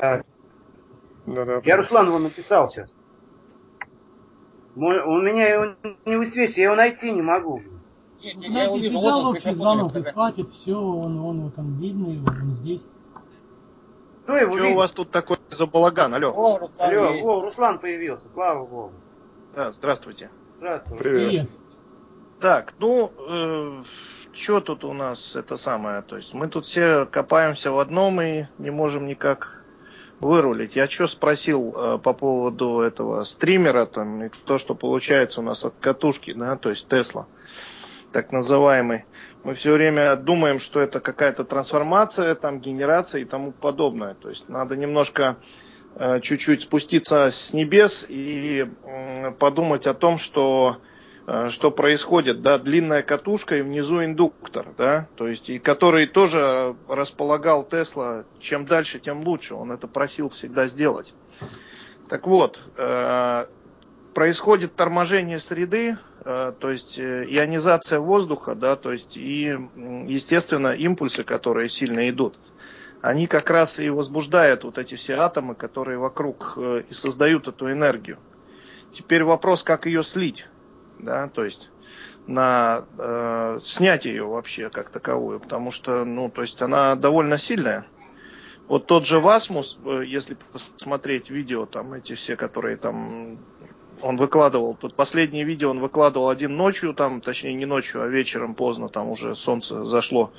Так. Да, да, я Русланову написал сейчас. Мой, у меня его не высвечивается, я его найти не могу. Нет, нет, я увижу, вот он общий звонок, и хватит, все, он, он, он там видно его, он здесь. Кто его Что у вас тут такой за балаган? Алло. О, Руслан, Алло, о, Руслан появился, слава богу. Да, здравствуйте. Здравствуйте. Привет. Привет. Так, ну, э, что тут у нас это самое? То есть мы тут все копаемся в одном и не можем никак вырулить. Я что спросил э, по поводу этого стримера, там, и то, что получается у нас от катушки, да, то есть Тесла, так называемый. Мы все время думаем, что это какая-то трансформация, там, генерация и тому подобное. То есть надо немножко э, чуть-чуть спуститься с небес и э, подумать о том, что что происходит, да, длинная катушка и внизу индуктор, да, то есть, и который тоже располагал Тесла, чем дальше, тем лучше, он это просил всегда сделать. Так вот, э, происходит торможение среды, э, то есть ионизация воздуха, да, то есть и, естественно, импульсы, которые сильно идут, они как раз и возбуждают вот эти все атомы, которые вокруг и создают эту энергию. Теперь вопрос, как ее слить да, то есть на э, снять ее вообще как таковую, потому что, ну, то есть она довольно сильная. Вот тот же Васмус, э, если посмотреть видео, там эти все, которые там он выкладывал, тут последнее видео он выкладывал один ночью, там, точнее не ночью, а вечером поздно, там уже солнце зашло,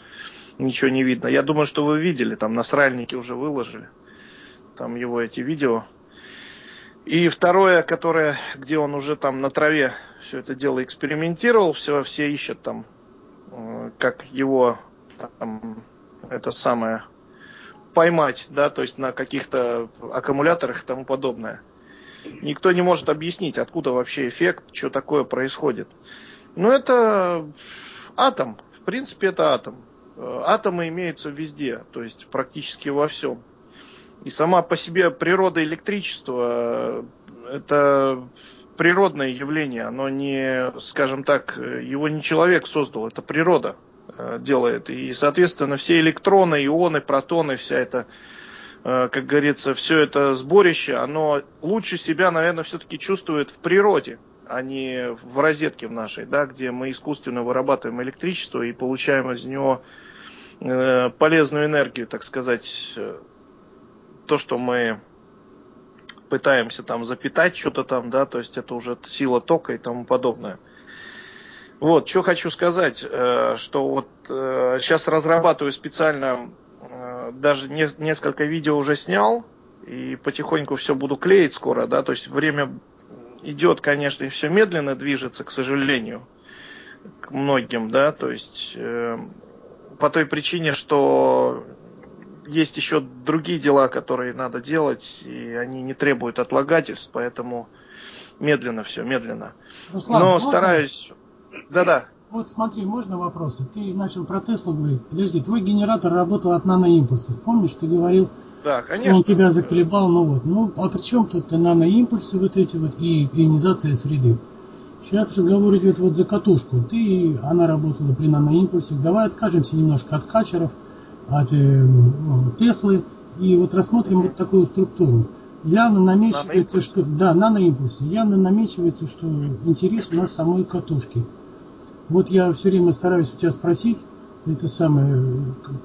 ничего не видно. Я думаю, что вы видели, там на сральнике уже выложили, там его эти видео. И второе, которое, где он уже там на траве все это дело экспериментировал, все, все ищут там, э, как его там, это самое поймать, да, то есть на каких-то аккумуляторах и тому подобное. Никто не может объяснить, откуда вообще эффект, что такое происходит. Но это атом, в принципе, это атом. Э, атомы имеются везде, то есть практически во всем. И сама по себе природа электричества э, это природное явление, оно не, скажем так, его не человек создал, это природа э, делает. И, соответственно, все электроны, ионы, протоны, вся эта, э, как говорится, все это сборище, оно лучше себя, наверное, все-таки чувствует в природе, а не в розетке в нашей, да, где мы искусственно вырабатываем электричество и получаем из него полезную энергию, так сказать, то, что мы пытаемся там запитать что-то там, да, то есть это уже сила тока и тому подобное. Вот, что хочу сказать, э, что вот сейчас э, разрабатываю специально, э, даже несколько видео уже снял, и потихоньку все буду клеить скоро, да, то есть время идет, конечно, и все медленно движется, к сожалению, к многим, да, то есть по той причине, что есть еще другие дела, которые надо делать, и они не требуют отлагательств, поэтому медленно все, медленно. Руслан, Но можно? стараюсь... Да-да. Вот смотри, можно вопросы? Ты начал про Теслу говорить. Подожди, твой генератор работал от наноимпульсов. Помнишь, ты говорил, да, конечно. что он тебя заколебал, ну вот. Ну, а при чем тут наноимпульсы вот эти вот и ионизация среды? Сейчас разговор идет вот за катушку. Ты, она работала при наноимпульсах. Давай откажемся немножко от качеров от э, Теслы и вот рассмотрим вот такую структуру. Явно намечивается, что да, наноимпульсы. Явно намечивается, что интерес у нас самой катушки. Вот я все время стараюсь у тебя спросить, это самое,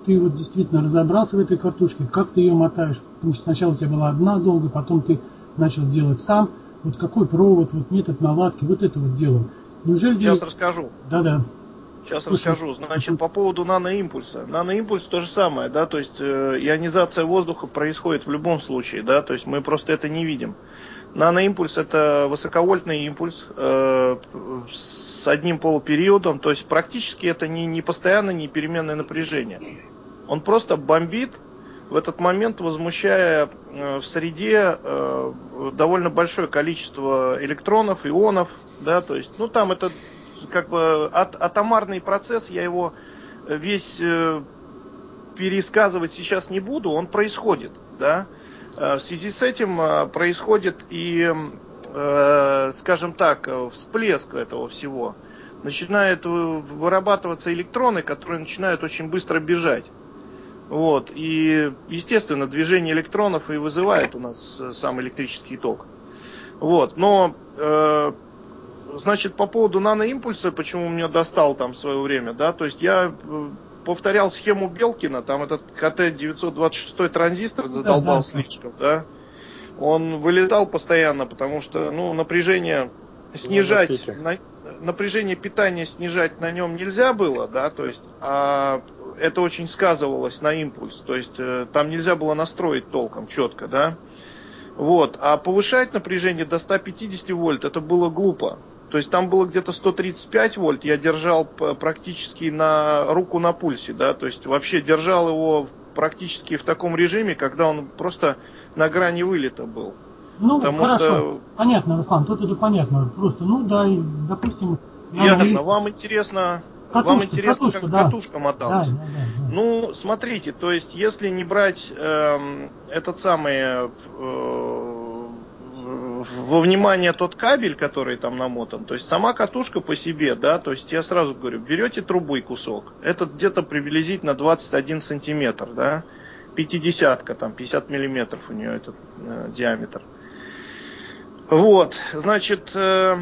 ты вот действительно разобрался в этой катушке, как ты ее мотаешь? Потому что сначала у тебя была одна долго, потом ты начал делать сам. Вот какой провод, вот метод наладки, вот это вот дело. Неужели Сейчас расскажу. Да-да. Сейчас расскажу. Значит, по поводу наноимпульса. Наноимпульс то же самое, да, то есть э, ионизация воздуха происходит в любом случае, да, то есть мы просто это не видим. Наноимпульс это высоковольтный импульс э, с одним полупериодом, то есть практически это не, не постоянное, не переменное напряжение. Он просто бомбит в этот момент, возмущая э, в среде э, довольно большое количество электронов, ионов, да, то есть, ну там это как бы от, атомарный процесс, я его весь э, пересказывать сейчас не буду, он происходит, да. Э, в связи с этим э, происходит и, э, скажем так, всплеск этого всего. Начинают вырабатываться электроны, которые начинают очень быстро бежать. Вот. И, естественно, движение электронов и вызывает у нас э, сам электрический ток. Вот. Но, э, значит, по поводу наноимпульса, почему меня достал там в свое время, да, то есть я э, повторял схему Белкина, там этот КТ-926 транзистор задолбал да, да. слишком, да. Он вылетал постоянно, потому что, ну, напряжение снижать, на, напряжение питания снижать на нем нельзя было, да, то есть, а это очень сказывалось на импульс, то есть э, там нельзя было настроить толком четко, да. Вот, а повышать напряжение до 150 вольт это было глупо. То есть там было где-то 135 вольт, я держал практически на руку на пульсе, да, то есть вообще держал его практически в таком режиме, когда он просто на грани вылета был. Ну, Потому хорошо, что... понятно, Руслан, тут это понятно. Просто, ну да, допустим... Ясно, вам интересно, Катушка, Вам интересно, катушка, как да. катушка моталась? Да, да, да, Ну, смотрите, то есть, если не брать э, этот самый э, во внимание тот кабель, который там намотан, то есть сама катушка по себе, да, то есть я сразу говорю, берете трубой кусок, это где-то приблизительно 21 сантиметр, да, пятидесятка, там 50 миллиметров у нее этот э, диаметр. Вот, значит, э,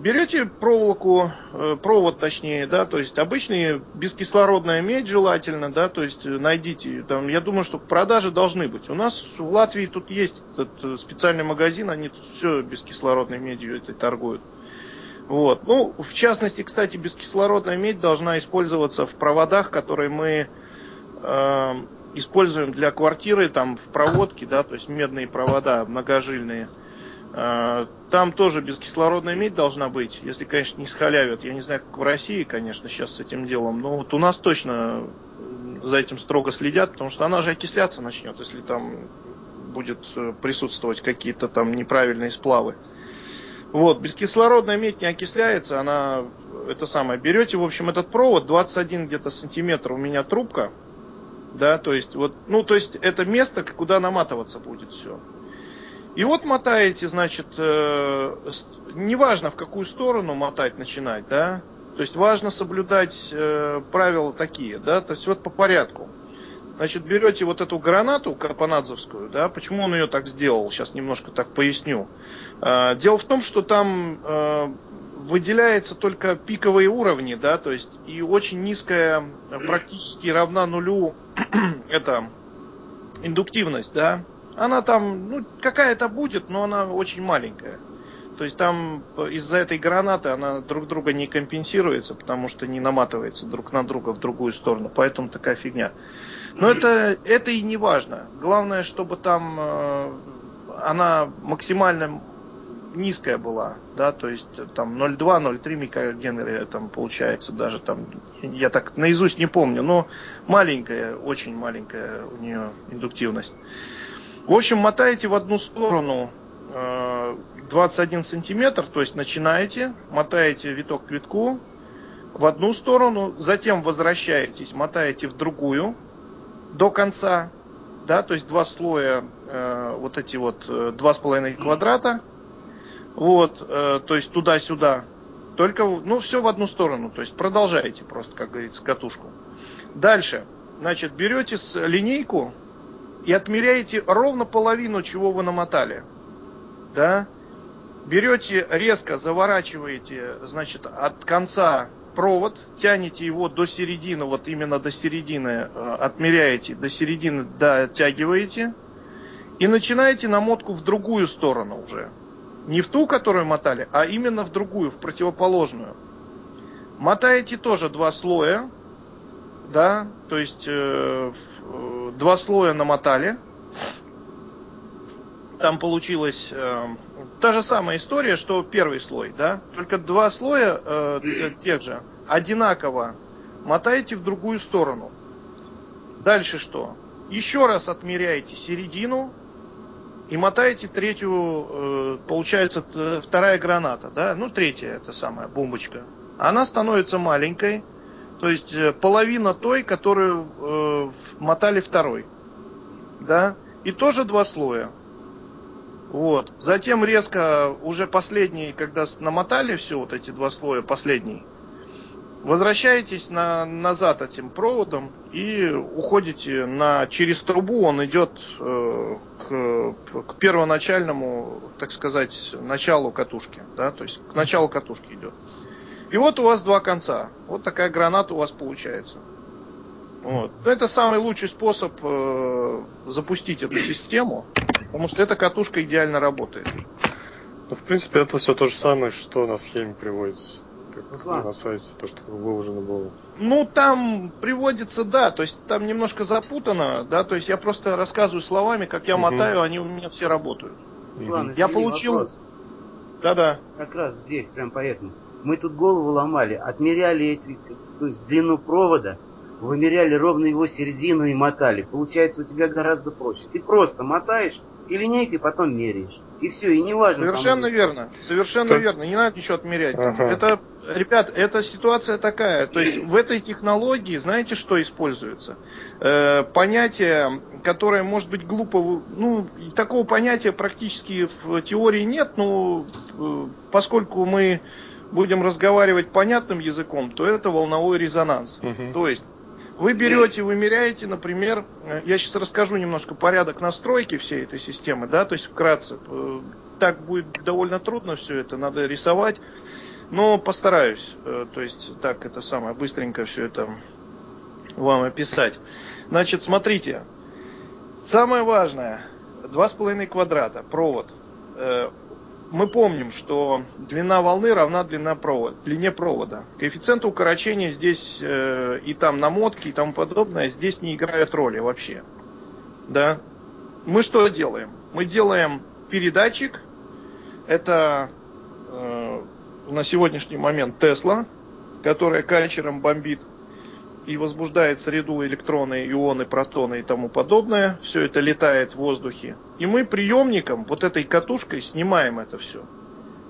берете проволоку, э, провод точнее, да, то есть обычный бескислородная медь желательно, да, то есть найдите, там, я думаю, что продажи должны быть. У нас в Латвии тут есть этот э, специальный магазин, они тут все бескислородной медью этой торгуют. Вот. Ну, в частности, кстати, бескислородная медь должна использоваться в проводах, которые мы э, используем для квартиры, там, в проводке, да, то есть медные провода многожильные. А, там тоже бескислородная медь должна быть, если, конечно, не схалявят. Я не знаю, как в России, конечно, сейчас с этим делом. Но вот у нас точно за этим строго следят, потому что она же окисляться начнет, если там будет э, присутствовать какие-то там неправильные сплавы. Вот, бескислородная медь не окисляется, она это самое. Берете, в общем, этот провод, 21 где-то сантиметр у меня трубка, да, то есть вот, ну, то есть это место, куда наматываться будет все. И вот мотаете, значит, э, неважно в какую сторону мотать начинать, да, то есть важно соблюдать э, правила такие, да, то есть вот по порядку. Значит, берете вот эту гранату карпанадзовскую, да, почему он ее так сделал, сейчас немножко так поясню. Э, дело в том, что там э, выделяется только пиковые уровни, да, то есть и очень низкая, практически равна нулю, это индуктивность, да, она там, ну, какая-то будет, но она очень маленькая. То есть там из-за этой гранаты она друг друга не компенсируется, потому что не наматывается друг на друга в другую сторону. Поэтому такая фигня. Но это, это и не важно. Главное, чтобы там э, она максимально низкая была, да, то есть там 0,2-0,3 микрогенри там получается даже там, я так наизусть не помню, но маленькая, очень маленькая у нее индуктивность. В общем, мотаете в одну сторону 21 э, сантиметр, то есть начинаете, мотаете виток к витку в одну сторону, затем возвращаетесь, мотаете в другую до конца, да, то есть два слоя, э, вот эти вот э, два с половиной квадрата, вот, то есть туда-сюда, только, ну, все в одну сторону, то есть продолжаете просто, как говорится, катушку. Дальше, значит, берете линейку, и отмеряете ровно половину, чего вы намотали. Да? Берете резко, заворачиваете, значит, от конца провод, тянете его до середины, вот именно до середины, э, отмеряете, до середины дотягиваете, и начинаете намотку в другую сторону уже. Не в ту, которую мотали, а именно в другую, в противоположную. Мотаете тоже два слоя, да, то есть э, э, два слоя намотали. Там получилась э, та же самая история, что первый слой, да, только два слоя э, тех же одинаково мотаете в другую сторону. Дальше что? Еще раз отмеряете середину и мотаете третью, э, получается вторая граната, да, ну третья это самая бомбочка. Она становится маленькой, то есть э, половина той, которую э, мотали второй. Да? И тоже два слоя. Вот. Затем резко, уже последний, когда намотали все, вот эти два слоя, последний, Возвращаетесь на, назад этим проводом и уходите на, через трубу, он идет э, к, к первоначальному, так сказать, началу катушки. Да? То есть к началу катушки идет. И вот у вас два конца. Вот такая граната у вас получается. Вот. Это самый лучший способ э, запустить эту систему, потому что эта катушка идеально работает. Ну, в принципе, это все то же самое, что на схеме приводится как на сайте, то, что выложено было. Ну, там приводится, да, то есть там немножко запутано, да, то есть я просто рассказываю словами, как я угу. мотаю, они у меня все работают. Ладно, я получил... Да-да. Как раз здесь, прям поэтому. Мы тут голову ломали, отмеряли эти, то есть длину провода, вымеряли ровно его середину и мотали. Получается у тебя гораздо проще. Ты просто мотаешь и линейкой потом меряешь. И все, и не важно. Совершенно там... верно, совершенно так. верно. Не надо ничего отмерять. Ага. Это, ребят, эта ситуация такая. То есть в этой технологии, знаете, что используется? Э, понятие, которое может быть глупо, ну, такого понятия практически в теории нет, но э, поскольку мы будем разговаривать понятным языком, то это волновой резонанс. Угу. То есть вы берете, вымеряете, например, э, я сейчас расскажу немножко порядок настройки всей этой системы, да, то есть вкратце. Э, так будет довольно трудно все это, надо рисовать, но постараюсь, э, то есть так это самое, быстренько все это вам описать. Значит, смотрите, самое важное, 2,5 квадрата, провод мы помним, что длина волны равна длина провода, длине провода. Коэффициенты укорочения здесь э, и там намотки и тому подобное здесь не играют роли вообще. Да? Мы что делаем? Мы делаем передатчик. Это э, на сегодняшний момент Тесла, которая качером бомбит и возбуждает среду электроны, ионы, протоны и тому подобное. Все это летает в воздухе. И мы приемником, вот этой катушкой, снимаем это все.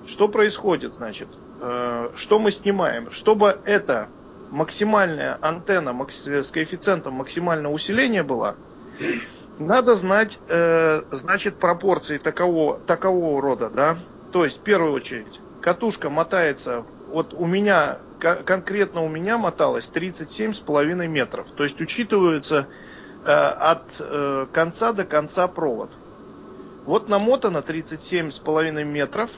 Что происходит, значит? Э, что мы снимаем? Чтобы эта максимальная антенна с коэффициентом максимального усиления была, надо знать, э, значит, пропорции такового, такового рода, да? То есть, в первую очередь, катушка мотается, вот у меня конкретно у меня моталось 37,5 метров. То есть учитывается э, от э, конца до конца провод. Вот намотано 37,5 метров.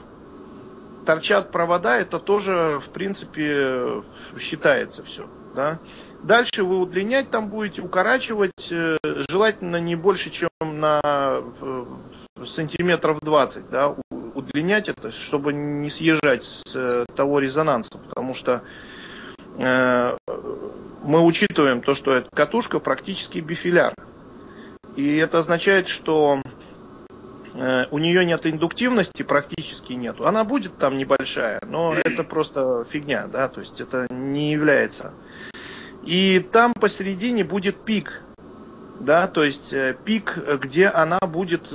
Торчат провода, это тоже, в принципе, считается все. Да? Дальше вы удлинять там будете, укорачивать, э, желательно не больше, чем на э, сантиметров 20, да, удлинять это, чтобы не съезжать с э, того резонанса, потому что э, мы учитываем то, что эта катушка практически бифиляр. И это означает, что э, у нее нет индуктивности, практически нету. Она будет там небольшая, но это просто фигня, да, то есть это не является. И там посередине будет пик да, то есть пик, где она будет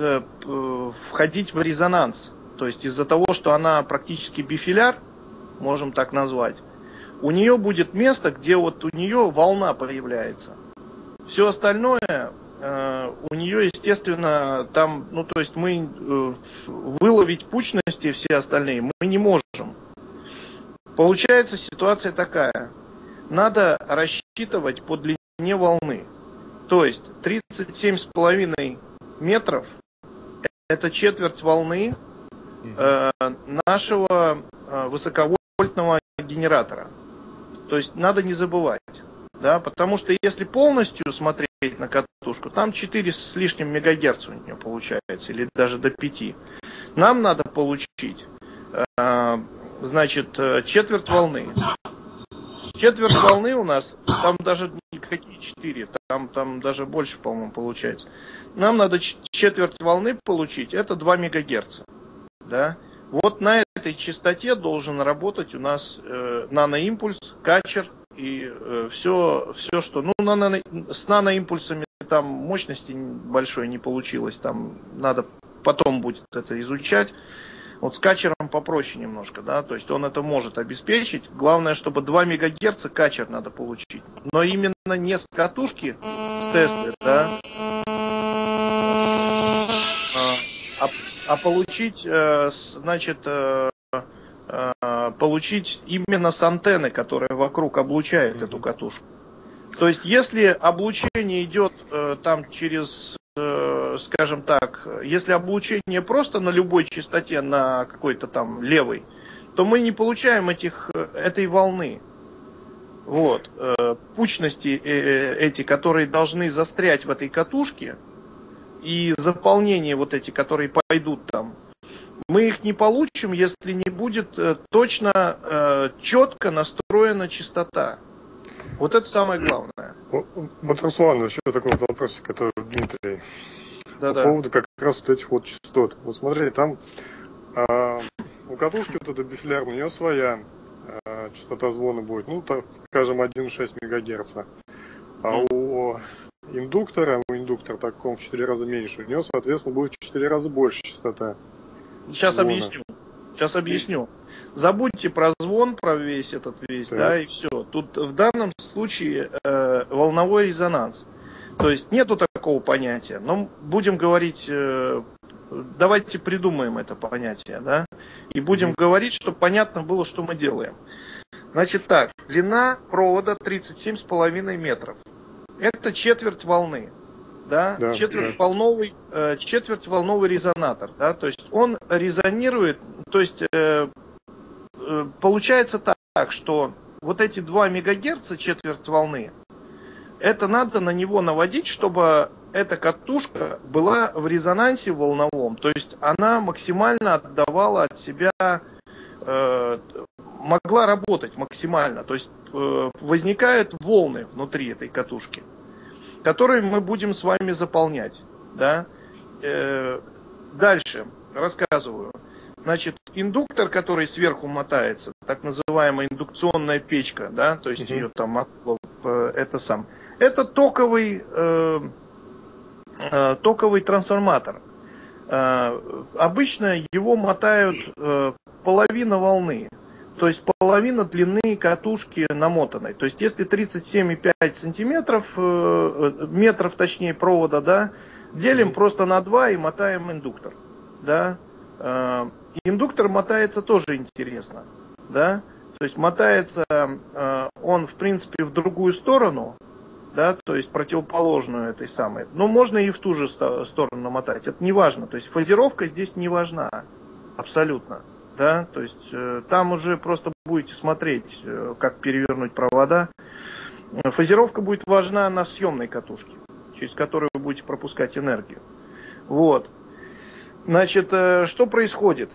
входить в резонанс. То есть из-за того, что она практически бифиляр, можем так назвать, у нее будет место, где вот у нее волна появляется. Все остальное э, у нее, естественно, там, ну то есть мы э, выловить пучности все остальные мы не можем. Получается ситуация такая. Надо рассчитывать по длине волны. То есть 37,5 метров это четверть волны э, нашего э, высоковольтного генератора. То есть надо не забывать. Да, потому что если полностью смотреть на катушку, там 4 с лишним мегагерц у нее получается, или даже до 5. Нам надо получить, э, значит, э, четверть волны. Четверть волны у нас, там даже никакие 4, там, там даже больше, по-моему, получается. Нам надо четверть волны получить, это 2 мегагерца. Да? Вот на этой частоте должен работать у нас э, наноимпульс, качер и э, все, все, что... Ну, нано, с наноимпульсами там мощности большой не получилось, там надо потом будет это изучать. Вот с качером попроще немножко, да, то есть он это может обеспечить. Главное, чтобы 2 МГц качер надо получить. Но именно не с катушки, с Теслы, да, а, а получить, э, значит, э, э, получить именно с антенны, которая вокруг облучает эту катушку. То есть, если облучение идет там через, скажем так, если облучение просто на любой частоте, на какой-то там левой, то мы не получаем этих, этой волны. Вот. Пучности эти, которые должны застрять в этой катушке, и заполнение вот эти, которые пойдут там, мы их не получим, если не будет э, точно, э, четко настроена частота. Вот это самое главное. Вот, Руслан, еще такой вот вопросик, который Дмитрий. Да, По да. поводу как раз вот этих вот частот. Вот смотри, там э, у катушки вот эта бифилярная, у нее своя э, частота звона будет, ну, так, скажем, 1,6 МГц. А у индуктора, у индуктора таком в 4 раза меньше, у него, соответственно, будет в 4 раза больше частота. Сейчас звона. объясню. Сейчас объясню. Забудьте про звон, про весь этот весь, так. да, и все. Тут в данном случае э, волновой резонанс. То есть нету такого понятия. Но будем говорить, э, давайте придумаем это понятие, да, и будем mm-hmm. говорить, чтобы понятно было, что мы делаем. Значит так, длина провода 37,5 метров. Это четверть волны. Да, да, четверть, да. Волновый, э, четверть волновый резонатор. Да, то есть он резонирует, то есть э, э, получается так, что вот эти 2 мегагерца четверть волны, это надо на него наводить, чтобы эта катушка была в резонансе волновом. То есть она максимально отдавала от себя, э, могла работать максимально. То есть э, возникают волны внутри этой катушки, которые мы будем с вами заполнять. Да? Э, дальше рассказываю. Значит, индуктор, который сверху мотается, так называемая индукционная печка, да, то есть ее там э, это сам. Это токовый, э, э, токовый трансформатор. Э, обычно его мотают э, половина волны, то есть половина длины катушки намотанной. То есть если 37,5 сантиметров, э, метров точнее провода, да, делим просто на 2 и мотаем индуктор. Да. Э, индуктор мотается тоже интересно. Да. То есть мотается э, он в принципе в другую сторону, да, то есть противоположную этой самой. Но можно и в ту же сторону намотать. Это не важно. То есть фазировка здесь не важна. Абсолютно. Да, то есть э, там уже просто будете смотреть, э, как перевернуть провода. Фазировка будет важна на съемной катушке, через которую вы будете пропускать энергию. Вот. Значит, э, что происходит?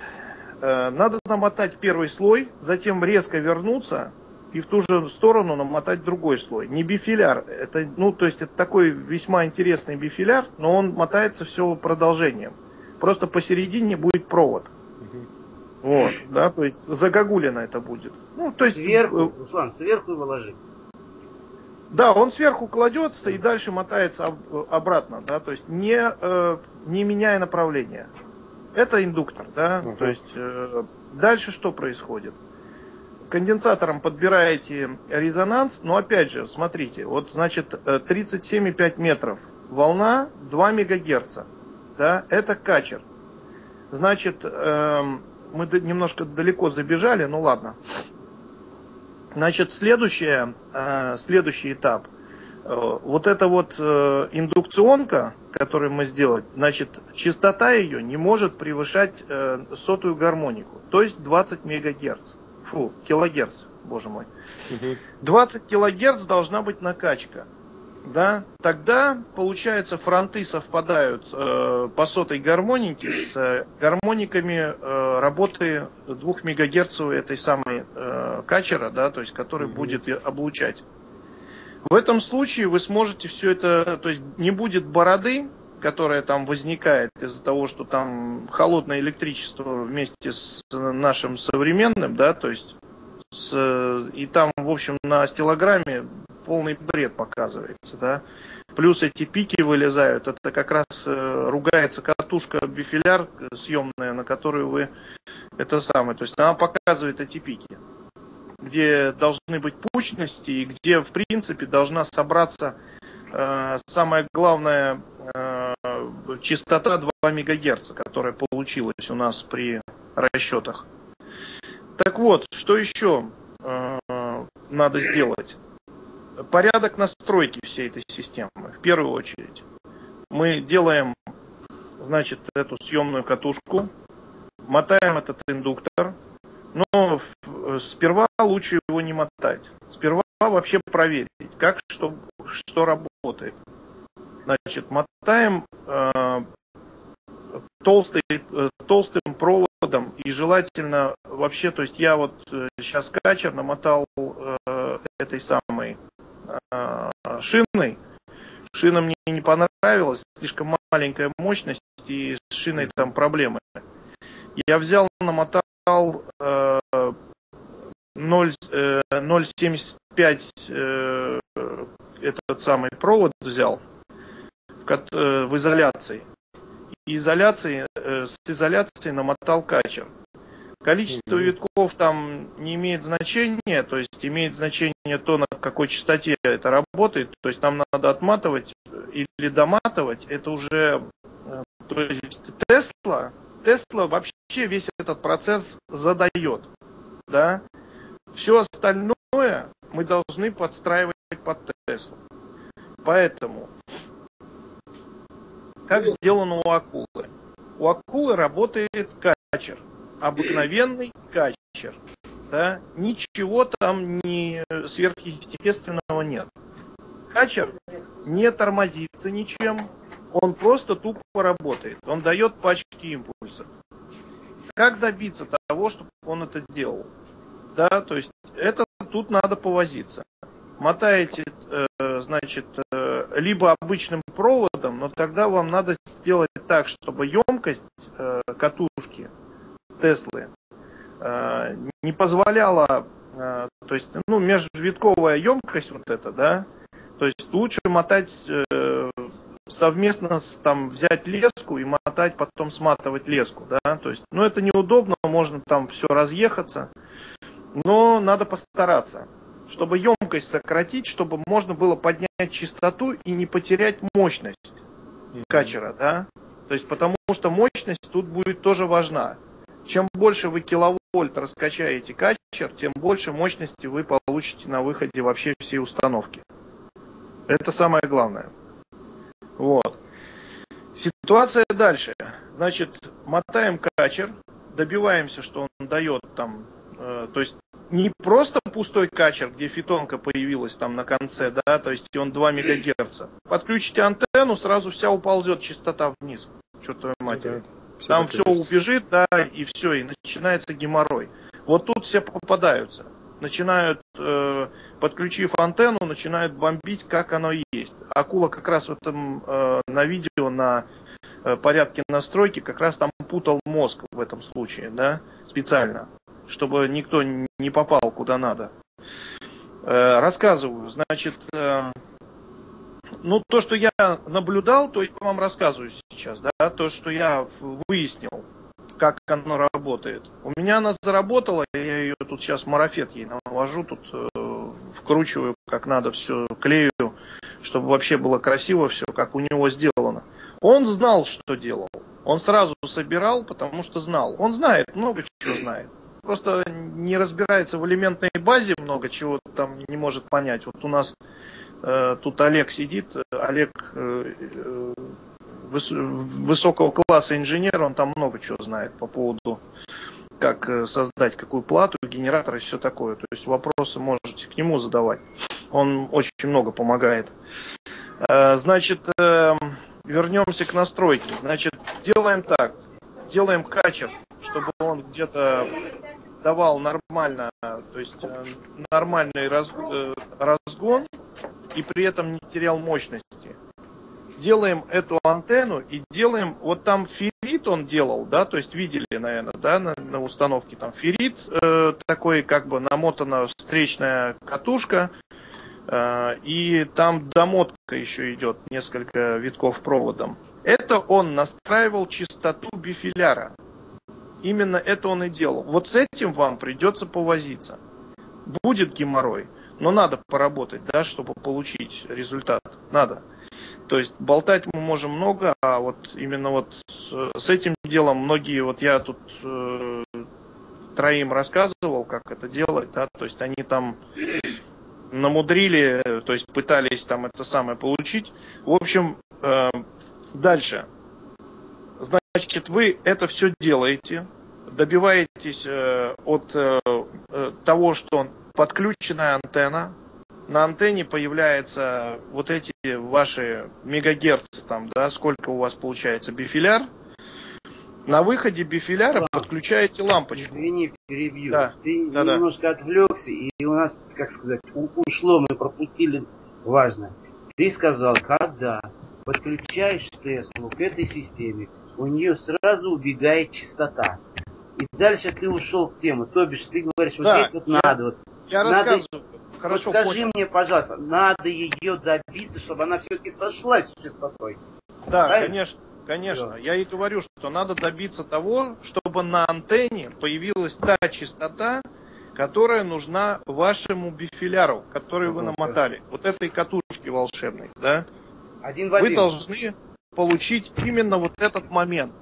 Надо намотать первый слой, затем резко вернуться, и в ту же сторону намотать другой слой. Не бифиляр, это, ну, то есть это такой весьма интересный бифиляр, но он мотается все продолжением. Просто посередине будет провод. Вот, да, то есть загогулено это будет. Ну, то есть... Сверху, э, Руслан, сверху его ложить. Да, он сверху кладется и дальше мотается обратно, да, то есть не, э, не меняя направления. Это индуктор, да, uh-huh. то есть э, дальше что происходит? конденсатором подбираете резонанс, но опять же, смотрите, вот значит 37,5 э, метров, волна 2 мегагерца, да, это качер. Значит, э, мы немножко далеко забежали, ну ладно. Значит, следующее, э, следующий этап. Э, вот эта вот э, индукционка, которую мы сделать, значит, частота ее не может превышать сотую гармонику, то есть 20 мегагерц фу, килогерц, боже мой. 20 килогерц должна быть накачка. Да, тогда, получается, фронты совпадают э, по сотой гармонике с э, гармониками э, работы 2 мегагерцовой этой самой э, качера, да, то есть который угу. будет облучать. В этом случае вы сможете все это, то есть не будет бороды, которая там возникает из-за того, что там холодное электричество вместе с нашим современным, да, то есть с, и там, в общем, на стилограмме полный бред показывается, да. Плюс эти пики вылезают, это как раз э, ругается катушка бифиляр съемная, на которую вы это самое, то есть она показывает эти пики, где должны быть пучности и где, в принципе, должна собраться э, самое главное э, частота 2 МГц, которая получилась у нас при расчетах. Так вот, что еще э, надо сделать? Порядок настройки всей этой системы. В первую очередь мы делаем, значит, эту съемную катушку, мотаем этот индуктор, но сперва лучше его не мотать. Сперва вообще проверить, как что, что работает. Значит, мотаем э, толстый, э, толстым проводом и желательно вообще, то есть я вот э, сейчас качер намотал э, этой самой шиной. Шина мне не понравилась, слишком маленькая мощность и с шиной там проблемы. Я взял, намотал э, 0,75 э, э, этот самый провод взял в, э, в изоляции. Изоляции, э, с изоляцией намотал качер. Количество витков там не имеет значения, то есть имеет значение то, на какой частоте это работает. То есть нам надо отматывать или доматывать. Это уже, э, то есть Тесла, Тесла вообще весь этот процесс задает. Да? Все остальное мы должны подстраивать под Теслу. Поэтому, как сделано у акулы? У акулы работает качер. Обыкновенный качер. Да? Ничего там не сверхъестественного нет. Качер не тормозится ничем, он просто тупо работает. Он дает пачки импульсов. Как добиться того, чтобы он это делал? Да, то есть это тут надо повозиться. Мотаете, э, значит, э, либо обычным проводом, но тогда вам надо сделать так, чтобы емкость э, катушки Теслы э, не позволяла, э, то есть, ну, межвитковая емкость вот эта, да, то есть лучше мотать э, совместно с, там взять леску и мотать, потом сматывать леску, да, то есть, ну это неудобно, можно там все разъехаться, но надо постараться, чтобы емкость сократить, чтобы можно было поднять частоту и не потерять мощность качера, да, то есть потому что мощность тут будет тоже важна. Чем больше вы киловольт раскачаете качер, тем больше мощности вы получите на выходе вообще всей установки. Это самое главное. Вот. Ситуация дальше. Значит, мотаем качер, добиваемся, что он дает там, э, то есть не просто пустой качер, где фитонка появилась там на конце, да, то есть он 2 МГц. Подключите антенну, сразу вся уползет частота вниз. Что твою мать. Да, там все убежит, да, и все, и начинается геморрой. Вот тут все попадаются. Начинают э, подключив антенну, начинают бомбить, как оно есть. Акула как раз в этом э, на видео, на э, порядке настройки, как раз там путал мозг в этом случае, да, специально, чтобы никто не попал куда надо. Э, рассказываю, значит, э, ну, то, что я наблюдал, то я вам рассказываю сейчас, да, то, что я выяснил, как оно работает. У меня она заработала, я ее тут сейчас марафет ей навожу, тут э, вкручиваю как надо, все клею, чтобы вообще было красиво все, как у него сделано. Он знал, что делал. Он сразу собирал, потому что знал. Он знает, много чего знает. Просто не разбирается в элементной базе, много чего там не может понять. Вот у нас тут Олег сидит, Олег э, э выс, высокого класса инженер, он там много чего знает по поводу как э, создать какую плату, генератор и все такое. То есть вопросы можете к нему задавать. Он очень много помогает. Э, значит, эм, вернемся к настройке. Значит, делаем так. Делаем качер, чтобы он где-то давал нормально, то есть э, нормальный разгон и при этом не терял мощности делаем эту антенну и делаем, вот там феррит он делал, да, то есть видели, наверное, да, на, на установке там феррит, э, такой как бы намотана встречная катушка, э, и там домотка еще идет, несколько витков проводом. Это он настраивал частоту бифиляра. Именно это он и делал. Вот с этим вам придется повозиться. Будет геморрой, но надо поработать, да, чтобы получить результат. Надо. То есть болтать мы можем много, а вот именно вот с, этим делом многие, вот я тут э, троим рассказывал, как это делать, да, то есть они там намудрили, то есть пытались там это самое получить. В общем, э, дальше. Значит, вы это все делаете, добиваетесь э, от э, э того, что подключенная антенна, на антенне появляются вот эти ваши мегагерцы, там, да, сколько у вас получается бифиляр. На выходе бифиляра Ламп. подключаете лампочку. Извини, перебью. Да. Ты да, немножко да. отвлекся, и у нас, как сказать, ушло, мы пропустили важно. Ты сказал, когда подключаешь Теслу к этой системе, у нее сразу убегает частота. И дальше ты ушел в тему. То бишь, ты говоришь, вот да, здесь вот я, надо. Вот, я надо, рассказываю. Хорошо, вот скажи понял. мне, пожалуйста, надо ее добиться, чтобы она все-таки сошлась с частотой. Да, Правильно? конечно. Конечно, Все. я и говорю, что надо добиться того, чтобы на антенне появилась та частота, которая нужна вашему бифиляру, который вы намотали. Вот этой катушки волшебной, да? Один в один. Вы должны получить именно вот этот момент.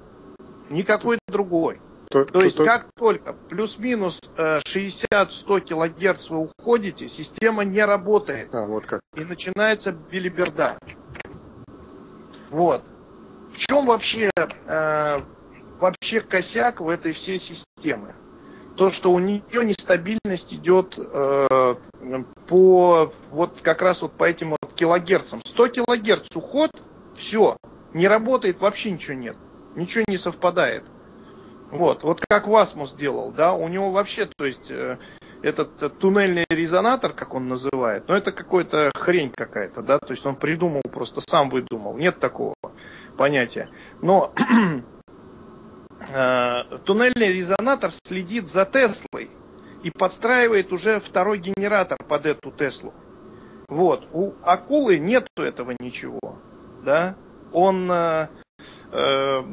Никакой другой. То, то, то есть, то, как только плюс-минус 60-100 э, килогерц вы уходите, система не работает. А, вот как. И начинается билиберда. Вот. В чем вообще, э, вообще косяк в этой всей системе? То, что у нее нестабильность идет э, по вот как раз вот по этим вот килогерцам. 100 килогерц уход, все, не работает, вообще ничего нет. Ничего не совпадает. Вот, вот как Васмус делал, да, у него вообще, то есть, э, этот э, туннельный резонатор, как он называет, ну это какой-то хрень какая-то, да, то есть он придумал, просто сам выдумал, нет такого понятия. Но э, туннельный резонатор следит за Теслой и подстраивает уже второй генератор под эту Теслу. Вот, у акулы нету этого ничего, да, он э, э,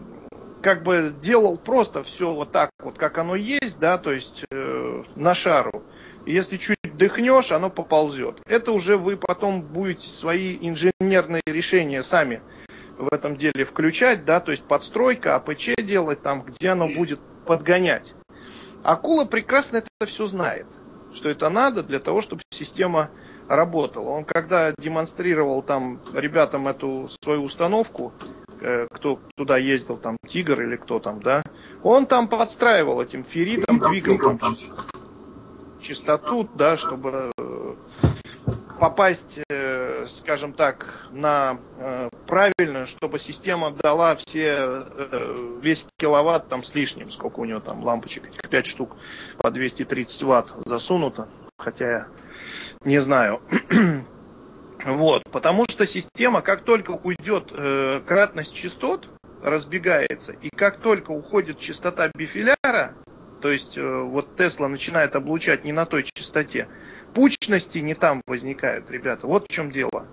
как бы делал просто все вот так вот, как оно есть, да, то есть э, на шару. Если чуть дыхнешь, оно поползет. Это уже вы потом будете свои инженерные решения сами в этом деле включать, да, то есть подстройка, АПЧ делать там, где оно будет подгонять. Акула прекрасно это все знает, что это надо для того, чтобы система работала. Он когда демонстрировал там ребятам эту свою установку, кто туда ездил, там Тигр или кто там, да, он там подстраивал этим ферритом, двигал там частоту, да, чтобы э, попасть, э, скажем так, на правильно, чтобы система дала все, весь киловатт там с лишним, сколько у него там лампочек, этих 5 штук по 230 ватт засунуто, хотя я не знаю. Вот, потому что система, как только уйдет э, кратность частот, разбегается, и как только уходит частота бифиляра, то есть э, вот Тесла начинает облучать не на той частоте, пучности не там возникают, ребята. Вот в чем дело.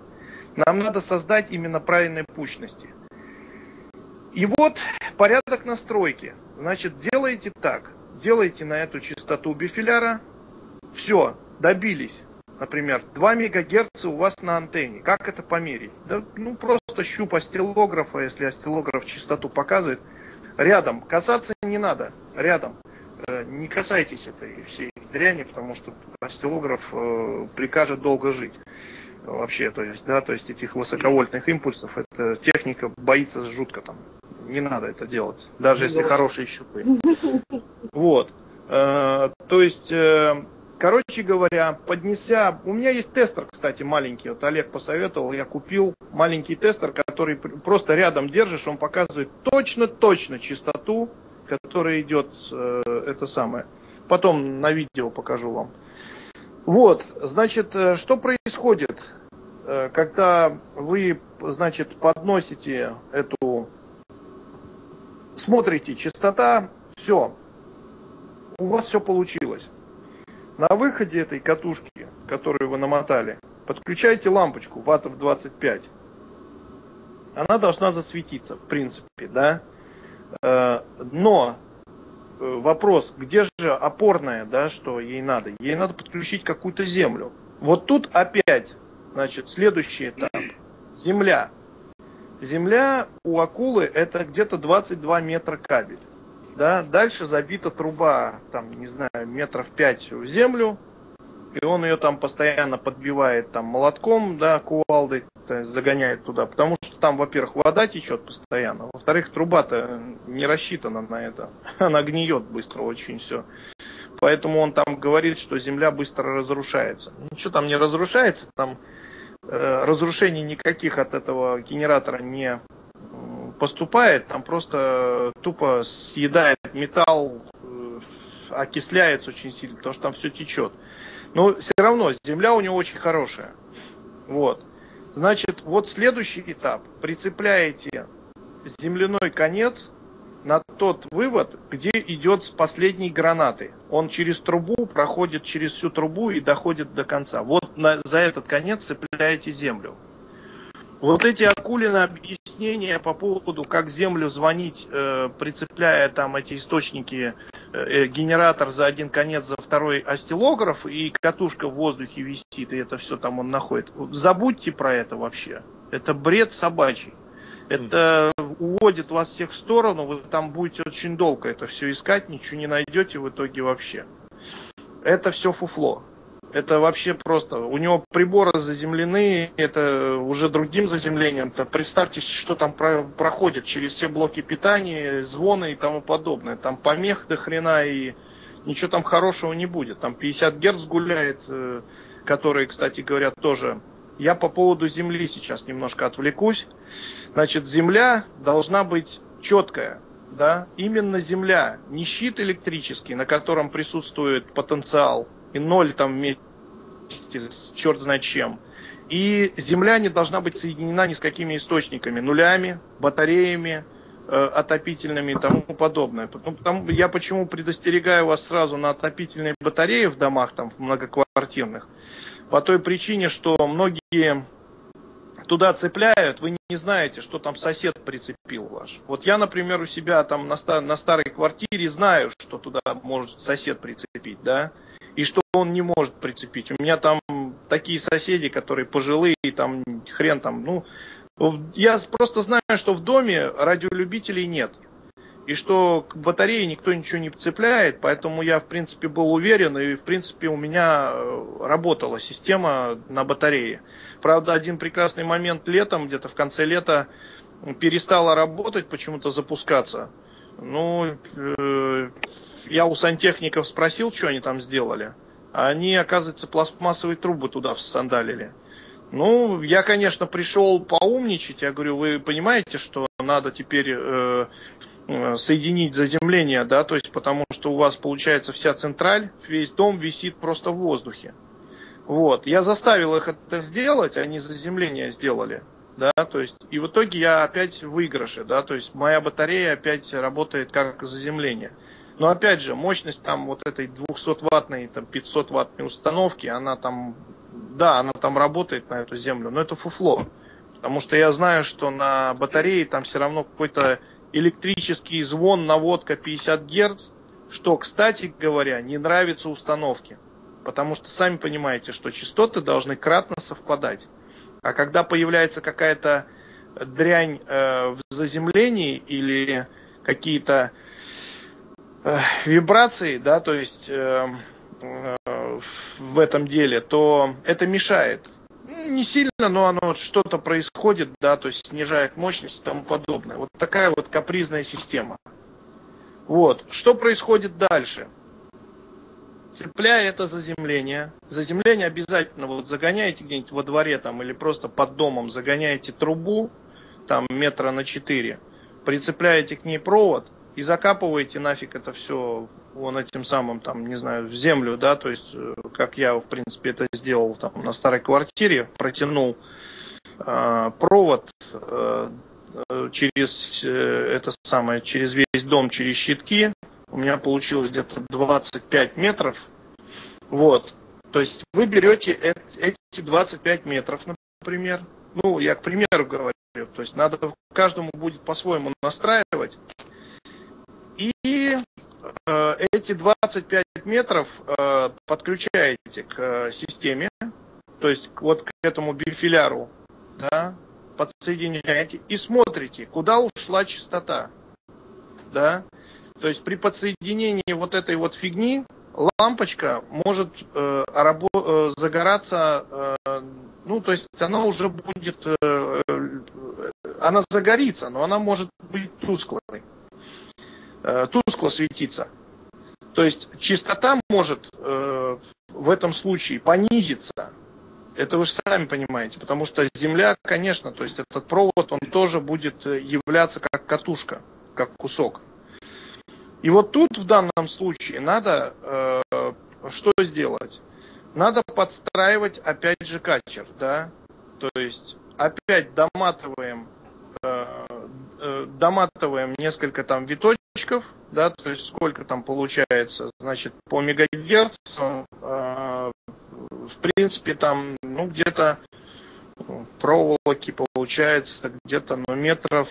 Нам надо создать именно правильные пучности. И вот порядок настройки. Значит, делаете так. Делаете на эту частоту бифиляра. Все, добились например, 2 МГц у вас на антенне. Как это померить? Да, ну, просто щуп остилографа, если остилограф частоту показывает. Рядом. Касаться не надо. Рядом. Э, не касайтесь этой всей дряни, потому что остилограф э, прикажет долго жить. Вообще, то есть, да, то есть этих высоковольтных импульсов, эта техника боится жутко там. Не надо это делать, даже если хорошие щупы. Вот. Э, то есть Короче говоря, поднеся... У меня есть тестер, кстати, маленький. Вот Олег посоветовал, я купил маленький тестер, который просто рядом держишь, он показывает точно-точно частоту, которая идет, э, это самое. Потом на видео покажу вам. Вот, значит, э, что происходит, э, когда вы, значит, подносите эту, смотрите, частота, все, у вас все получилось. На выходе этой катушки, которую вы намотали, подключайте лампочку ваттов 25. Она должна засветиться, в принципе, да. Э, но э, вопрос, где же опорная, да, что ей надо? Ей надо подключить какую-то землю. Вот тут опять, значит, следующий этап. Земля. Земля у акулы это где-то 22 метра кабель. Да, дальше забита труба, там, не знаю, метров пять в землю, и он ее там постоянно подбивает там молотком, да, кувалдой, загоняет туда, потому что там, во-первых, вода течет постоянно, во-вторых, труба-то не рассчитана на это, она гниет быстро очень все. Поэтому он там говорит, что земля быстро разрушается. Ничего там не разрушается, там э, разрушений никаких от этого генератора не поступает, там просто тупо съедает металл, э, окисляется очень сильно, потому что там все течет. Но все равно земля у него очень хорошая. Вот. Значит, вот следующий этап. Прицепляете земляной конец на тот вывод, где идет с последней гранаты. Он через трубу проходит через всю трубу и доходит до конца. Вот на, за этот конец цепляете землю. Вот эти акулины объяснения по поводу, как землю звонить, э, прицепляя там эти источники, э, э, генератор за один конец, за второй остилограф, и катушка в воздухе висит, и это все там он находит. Забудьте про это вообще. Это бред собачий. Это уводит вас всех в сторону, вы там будете очень долго это все искать, ничего не найдете в итоге вообще. Это все фуфло. Это вообще просто. У него приборы заземлены, это уже другим заземлением. -то. Представьте, что там про проходит через все блоки питания, звоны и тому подобное. Там помех до хрена и ничего там хорошего не будет. Там 50 герц гуляет, э, которые, кстати говоря, тоже. Я по поводу Земли сейчас немножко отвлекусь. Значит, Земля должна быть четкая. Да? Именно Земля, не щит электрический, на котором присутствует потенциал и ноль там вместе с черт знает чем. И Земля не должна быть соединена ни с какими источниками, нулями, батареями, э, отопительными и тому подобное. Потому, я почему предостерегаю вас сразу на отопительные батареи в домах, там, в многоквартирных, по той причине, что многие туда цепляют, вы не знаете, что там сосед прицепил ваш. Вот я, например, у себя там на старой квартире знаю, что туда может сосед прицепить, да, и что он не может прицепить. У меня там такие соседи, которые пожилые, там хрен там, ну, я просто знаю, что в доме радиолюбителей нет. И что к батарее никто ничего не цепляет, поэтому я, в принципе, был уверен, и, в принципе, у меня э, работала система на батарее. Правда, один прекрасный момент летом, где-то в конце лета, перестала работать, почему-то запускаться. Ну, э, я у сантехников спросил, что они там сделали. А они, оказывается, пластмассовые трубы туда всандалили. Ну, я, конечно, пришел поумничать. Я говорю, вы понимаете, что надо теперь э, э, соединить заземление, да, то есть потому что у вас получается вся централь, весь дом висит просто в воздухе. Вот. Я заставил их это сделать, они заземление сделали. Да, то есть, и в итоге я опять в выигрыше, да, то есть моя батарея опять работает как заземление. Но опять же, мощность там вот этой 200-ваттной, там 500-ваттной установки, она там, да, она там работает на эту землю, но это фуфло. Потому что я знаю, что на батарее там все равно какой-то электрический звон, наводка 50 Гц, что, кстати говоря, не нравится установке. Потому что сами понимаете, что частоты должны кратно совпадать. А когда появляется какая-то дрянь э, в заземлении или какие-то Э, вибрации, да, то есть э, э, в этом деле, то это мешает. Не сильно, но оно что-то происходит, да, то есть снижает мощность и тому подобное. Вот такая вот капризная система. Вот. Что происходит дальше? Цепляя это заземление, заземление обязательно вот загоняете где-нибудь во дворе там или просто под домом, загоняете трубу, там метра на 4, прицепляете к ней провод – и закапываете нафиг это все вон этим самым, там, не знаю, в землю, да, то есть, э, как я, в принципе, это сделал там на старой квартире, протянул э, провод э, через э, это самое, через весь дом, через щитки, у меня получилось где-то 25 метров, вот, то есть вы берете эти 25 метров, например, ну, я к примеру говорю, то есть надо каждому будет по-своему настраивать, и э, эти 25 метров э, подключаете к э, системе, то есть вот к этому бифиляру, да, подсоединяете и смотрите, куда ушла частота. Да? То есть при подсоединении вот этой вот фигни лампочка может э, рабо- э, загораться, э, ну, то есть она уже будет, э, э, она загорится, но она может быть тусклой, тускло светиться. То есть частота может э, в этом случае понизиться. Это вы же сами понимаете, потому что Земля, конечно, то есть этот провод, он тоже будет э, являться как катушка, как кусок. И вот тут в данном случае надо э, что сделать? Надо подстраивать опять же качер, да? То есть опять доматываем, э, э, доматываем несколько там виточков, да, то есть сколько там получается, значит, по мегагерцам, э, в принципе, там, ну, где-то ну, проволоки получается где-то, ну, метров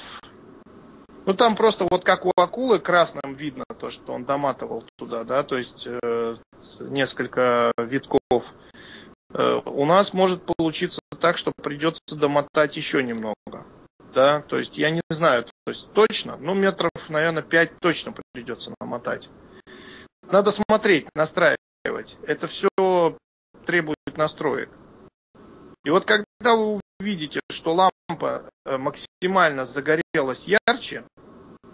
ну там просто вот как у акулы красным видно то, что он доматывал туда, да, то есть э, несколько витков. Э, у нас может получиться так, что придется домотать еще немного. Да, то есть я не знаю, то есть точно, ну метров, наверное, 5 точно придется намотать. Надо смотреть, настраивать. Это все требует настроек. И вот когда вы увидите, что лампа э, максимально загорелась ярче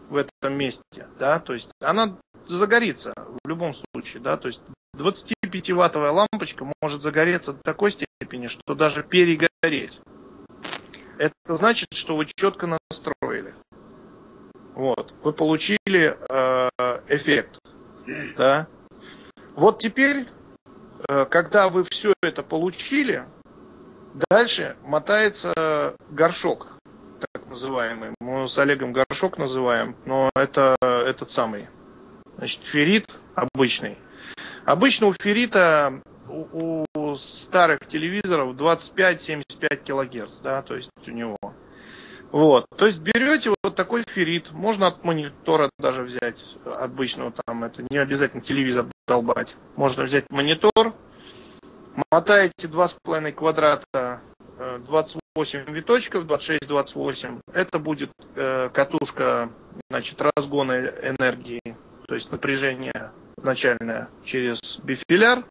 в этом месте, да, то есть она загорится в любом случае, да, то есть 25-ваттовая лампочка может загореться до такой степени, что даже перегореть. Это значит, что вы четко настроили. Вот, вы получили э, эффект, да. Вот теперь, э, когда вы все это получили, Дальше мотается горшок, так называемый. Мы с Олегом горшок называем, но это этот самый. Значит, феррит обычный. Обычно у феррита у, у старых телевизоров 25-75 килогерц, да, то есть у него. Вот, то есть берете вот такой феррит, можно от монитора даже взять обычного, там это не обязательно телевизор долбать. Можно взять монитор, мотаете 2,5 квадрата 28 э, виточков, 26-28. Это будет э, катушка значит, разгона энергии, то есть напряжение начальное через бифиляр.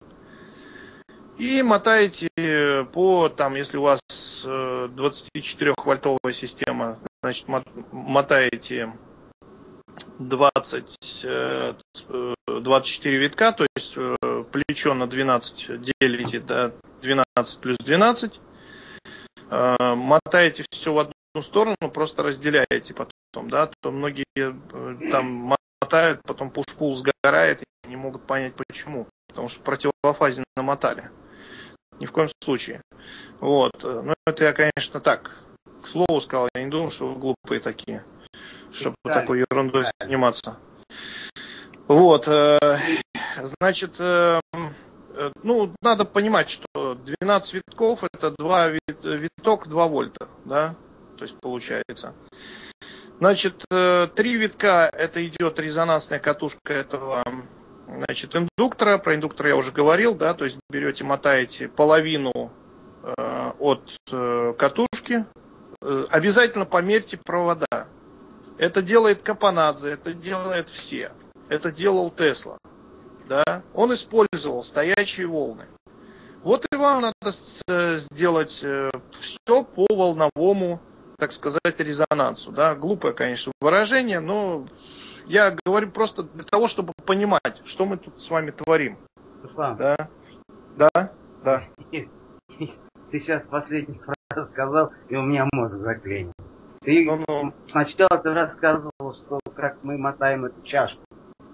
И мотаете по, там, если у вас 24-вольтовая э, система, значит, мотаете 20, 24 витка, то есть плечо на 12 делите, да, 12 плюс 12. Э, мотаете все в одну сторону, просто разделяете потом, да, то многие э, там мотают, потом пуш-пул сгорает и не могут понять почему, потому что противофазе намотали. Ни в коем случае. Вот. Но ну, это я, конечно, так, к слову сказал, я не думаю, что вы глупые такие, чтобы такой ерундой заниматься. Вот. Э, значит, Э, ну, надо понимать, что 12 витков это 2 виток 2 вольта, да, то есть получается. Значит, 3 э, витка это идет резонансная катушка этого значит, индуктора. Про индуктор я уже говорил, да, то есть берете, мотаете половину э, от э, катушки. Э, обязательно померьте провода. Это делает Капанадзе, это делает все. Это делал Тесла да, он использовал стоячие волны. Вот и вам надо сделать э, все по волновому, так сказать, резонансу. Да? Глупое, конечно, выражение, но я говорю просто для того, чтобы понимать, что мы тут с вами творим. Руслан. Да? Да? Да. Ты сейчас последний фразу сказал, и у меня мозг заклинил. Ты ну, ну. сначала ты рассказывал, что как мы мотаем эту чашку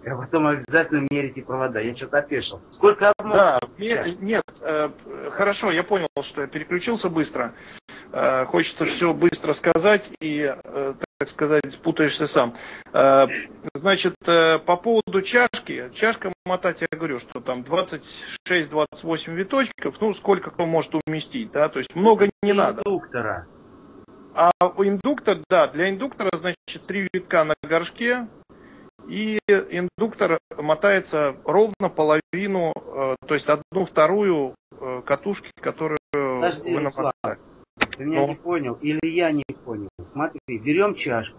а потом обязательно мерите провода. Я что-то опешил. Сколько обмов? Да, нет, э, хорошо, я понял, что я переключился быстро. Э, хочется все быстро сказать и, э, так сказать, путаешься сам. Э, значит, э, по поводу чашки. Чашка мотать, я говорю, что там 26-28 виточков, ну, сколько кто может уместить, да, то есть много не надо. Индуктора. А у индуктора, да, для индуктора, значит, три витка на горшке, и индуктор мотается ровно половину, э, то есть одну вторую катушки, которую Подожди, вы намотали. Ты меня ну. не понял, или я не понял. Смотри, берем чашку,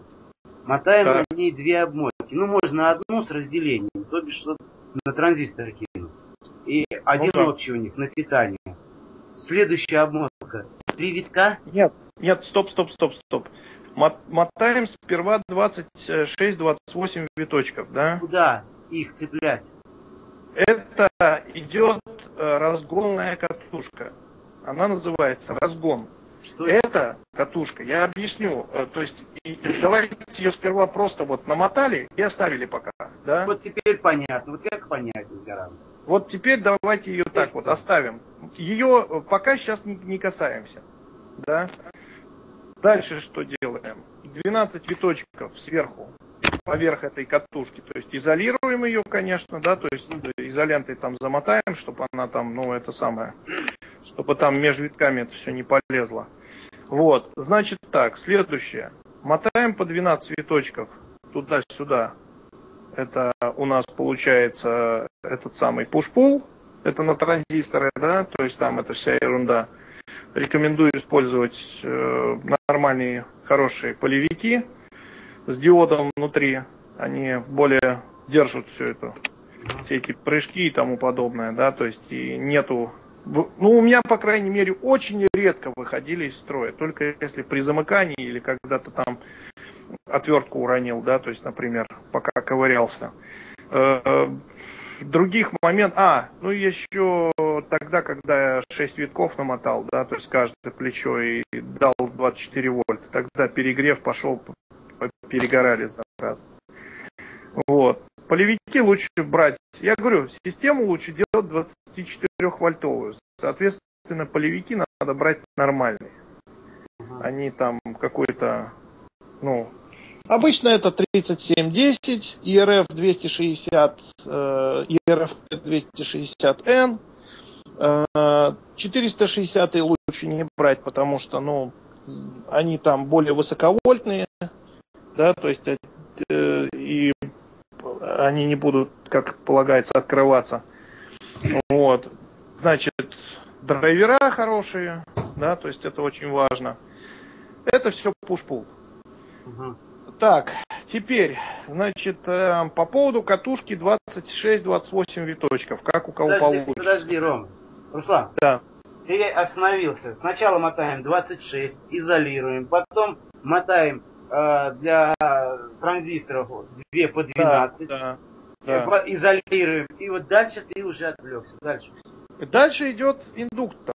мотаем да. на ней две обмотки. Ну, можно одну с разделением, то бишь вот на транзистор кинуть. И один ну, общий у них на питание. Следующая обмотка. Три витка? Нет, нет, стоп, стоп, стоп, стоп. Мотаем сперва 26-28 виточков, да? Куда их цеплять? Это идет э, разгонная катушка. Она называется разгон. Это катушка, я объясню. Э, то есть давайте ее сперва просто вот намотали и оставили пока. Да? Вот теперь понятно. Вот как понять гораздо. Вот теперь давайте ее так вот оставим. Ее э, пока сейчас не, не касаемся. Да? Дальше что делаем? 12 виточков сверху поверх этой катушки. То есть изолируем ее, конечно, да, то есть изолентой там замотаем, чтобы она там, ну, это самое, чтобы там между витками это все не полезло. Вот, значит так, следующее. Мотаем по 12 виточков туда-сюда. Это у нас получается этот самый пуш-пул. Это на транзисторы, да, то есть там это вся ерунда. Рекомендую использовать э, нормальные, хорошие полевики с диодом внутри. Они более держат все это, все эти прыжки и тому подобное, да, то есть и нету ну, у меня, по крайней мере, очень редко выходили из строя. Только если при замыкании или когда-то там отвертку уронил, да, то есть, например, пока ковырялся. Э, других моментов... А, ну еще тогда, когда я 6 витков намотал, да, то есть каждое плечо и дал 24 вольта, тогда перегрев пошел, перегорали сразу. Вот. Полевики лучше брать. Я говорю, систему лучше делать 24-вольтовую. Соответственно, полевики надо брать нормальные. Они там какой-то, ну, Обычно это 3710, ERF 260, ERF 260N. 460 лучше не брать, потому что, ну, они там более высоковольтные, да, то есть э, и они не будут, как полагается, открываться. Вот. Значит, драйвера хорошие, да, то есть это очень важно. Это все пуш-пул. Угу. Так, теперь, значит, э, по поводу катушки 26-28 виточков, как у кого подожди, получится. Подожди, Ром. Руслан. Да. Ты остановился. Сначала мотаем 26, изолируем, потом мотаем э, для транзисторов 2 по 12. Да, да, да. Изолируем. И вот дальше ты уже отвлекся. Дальше. Дальше идет индуктор.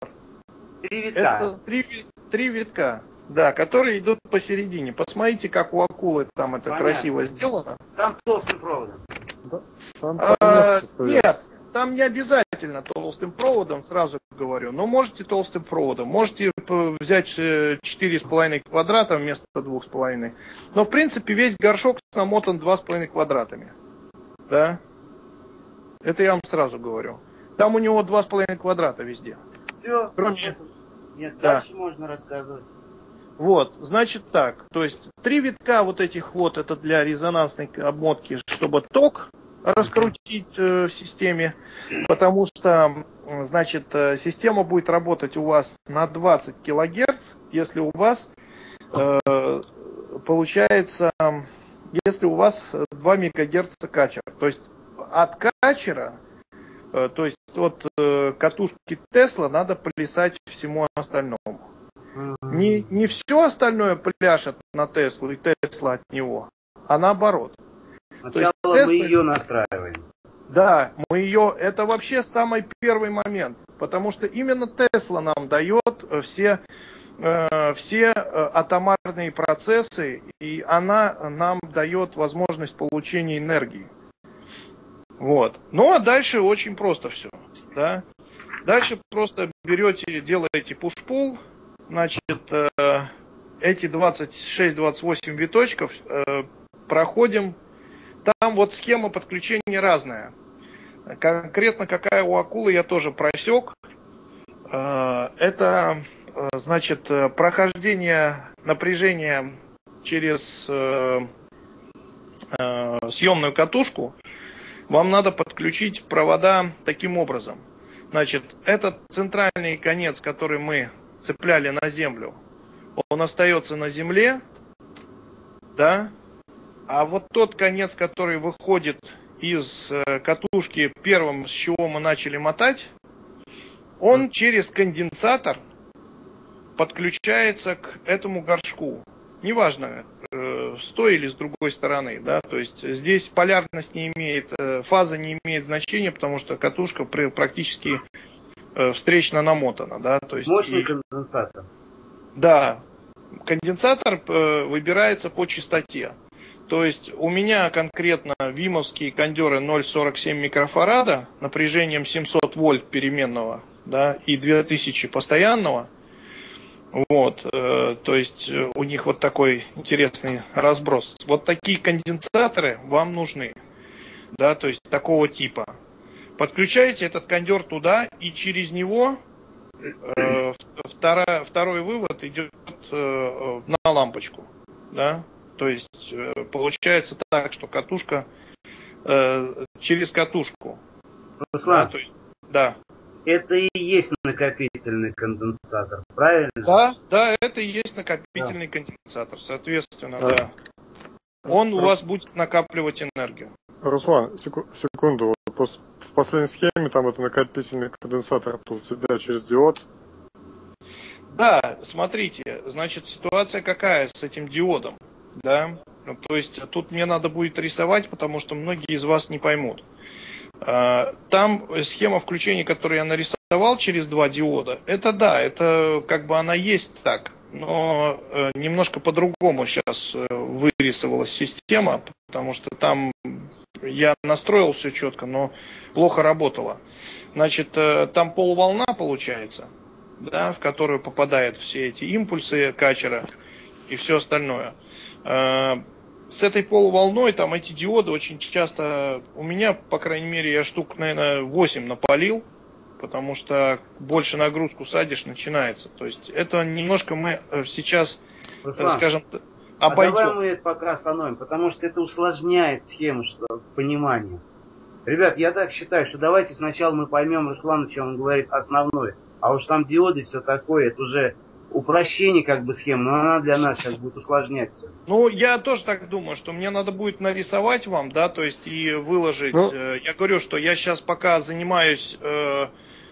Три витка. Это три, три витка. Да, которые идут посередине. Посмотрите, как у акулы там это Понятно. красиво сделано. Там толстым проводом. Да? Там а, нет, там не обязательно толстым проводом, сразу говорю. Но можете толстым проводом. Можете взять 4,5 квадрата вместо 2,5. Но в принципе весь горшок намотан 2,5 квадратами. Да? Это я вам сразу говорю. Там у него 2,5 квадрата везде. Все, Кроме... Нет, да. дальше можно рассказывать. Вот, значит так, то есть три витка вот этих вот, это для резонансной обмотки, чтобы ток раскрутить э, в системе, потому что, значит, э, система будет работать у вас на 20 килогерц, если у вас э, получается, если у вас 2 мегагерца качер. То есть от качера, то есть от катушки Тесла надо плясать всему остальному. Не, не все остальное пляшет на Теслу и Тесла от него, а наоборот. Сначала То есть, мы Тесла... ее настраиваем. Да, мы ее, это вообще самый первый момент, потому что именно Тесла нам дает э, все, э, все э, атомарные процессы, и она нам дает возможность получения энергии. Вот. Ну а дальше очень просто все. Да? Дальше просто берете, делаете пуш-пул, Значит, э, эти 26-28 виточков э, проходим. Там вот схема подключения разная. Конкретно какая у акулы я тоже просек. Э, это, значит, прохождение напряжения через съемную катушку. Вам надо подключить провода таким образом. Значит, этот центральный конец, который мы цепляли на землю, он остается на земле, да, А вот тот конец, который выходит из э, катушки первым, с чего мы начали мотать, он через конденсатор подключается к этому горшку. Неважно, э, с той или с другой стороны, да, то есть здесь полярность не имеет, э, фаза не имеет значения, потому что катушка практически встречно намотана, да, то есть... Мощный и, конденсатор. Да, конденсатор выбирается по частоте. То есть у меня конкретно вимовские кондеры 0,47 микрофарада напряжением 700 вольт переменного да, и 2000 постоянного – вот, э, то есть э, у них вот такой интересный разброс. Вот такие конденсаторы вам нужны, да, то есть такого типа. Подключаете этот кондер туда, и через него э, вторая, второй вывод идет э, на лампочку, да. То есть э, получается так, что катушка э, через катушку. Руслан, да, то есть, да это и есть накопительный конденсатор, правильно? Да, да, это и есть накопительный да. конденсатор, соответственно, да. да. Он у вас будет накапливать энергию. Руслан, секунду, в последней схеме там это накопительный конденсатор у тебя через диод. Да, смотрите, значит, ситуация какая с этим диодом, да? То есть тут мне надо будет рисовать, потому что многие из вас не поймут. А, там схема включения, которую я нарисовал через два диода, это да, это как бы она есть так, но э, немножко по-другому сейчас э, вырисовалась система, потому что там я настроил все четко, но плохо работало. Значит, э, там полуволна получается, да, в которую попадают все эти импульсы качера и все остальное с этой полуволной там эти диоды очень часто, у меня, по крайней мере, я штук, наверное, 8 напалил, потому что больше нагрузку садишь, начинается. То есть это немножко мы э, сейчас, Руслан, скажем, обойдем. А давай мы это пока остановим, потому что это усложняет схему что, понимания. Ребят, я так считаю, что давайте сначала мы поймем Руслан, о чем он говорит, основное. А уж там диоды все такое, это уже упрощение как бы схемы, но она для нас сейчас будет усложняться. Ну, я тоже так думаю, что мне надо будет нарисовать вам, да, то есть и выложить. Ну, э, я говорю, что я сейчас пока занимаюсь э,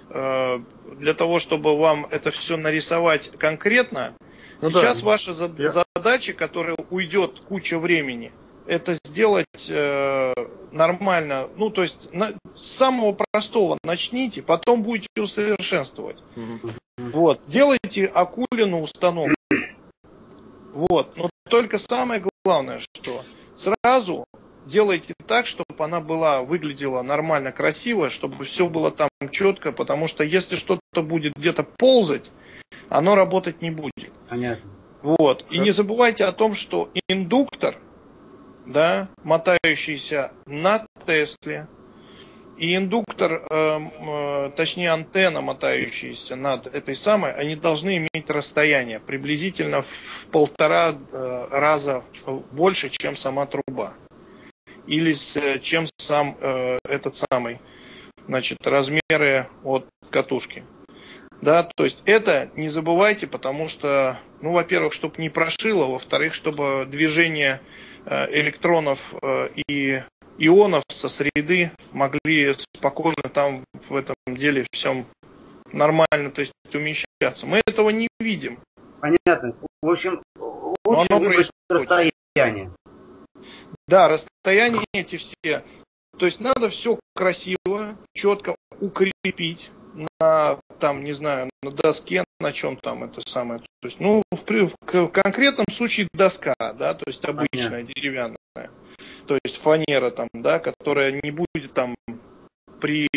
э, для того, чтобы вам это все нарисовать конкретно. Ну, сейчас да. ваша за- я... задача, которая уйдет куча времени, это сделать э, нормально. Ну, то есть на, с самого простого начните, потом будете усовершенствовать. Угу. Вот. Делайте акулину установку. Вот. Но только самое главное, что сразу делайте так, чтобы она была, выглядела нормально, красиво, чтобы все было там четко, потому что если что-то будет где-то ползать, оно работать не будет. Понятно. Вот. И не забывайте о том, что индуктор, да, мотающийся на Тесле, и индуктор, э, э, точнее антенна, мотающаяся над этой самой, они должны иметь расстояние приблизительно в полтора э, раза больше, чем сама труба. Или чем сам этот самый, значит, размеры от катушки. Да, то есть это не забывайте, потому что, ну, во-первых, чтобы не прошило, во-вторых, чтобы движение электронов и ионов со среды могли спокойно там в этом деле всем нормально, то есть умещаться. Мы этого не видим. Понятно. В общем, лучше происходит. расстояние. Да, расстояния эти все. То есть надо все красиво, четко укрепить на, там, не знаю, на доске, на чем там это самое. То есть, ну, в, в, в конкретном случае доска, да, то есть обычная, Понятно. деревянная то есть фанера там, да, которая не будет там при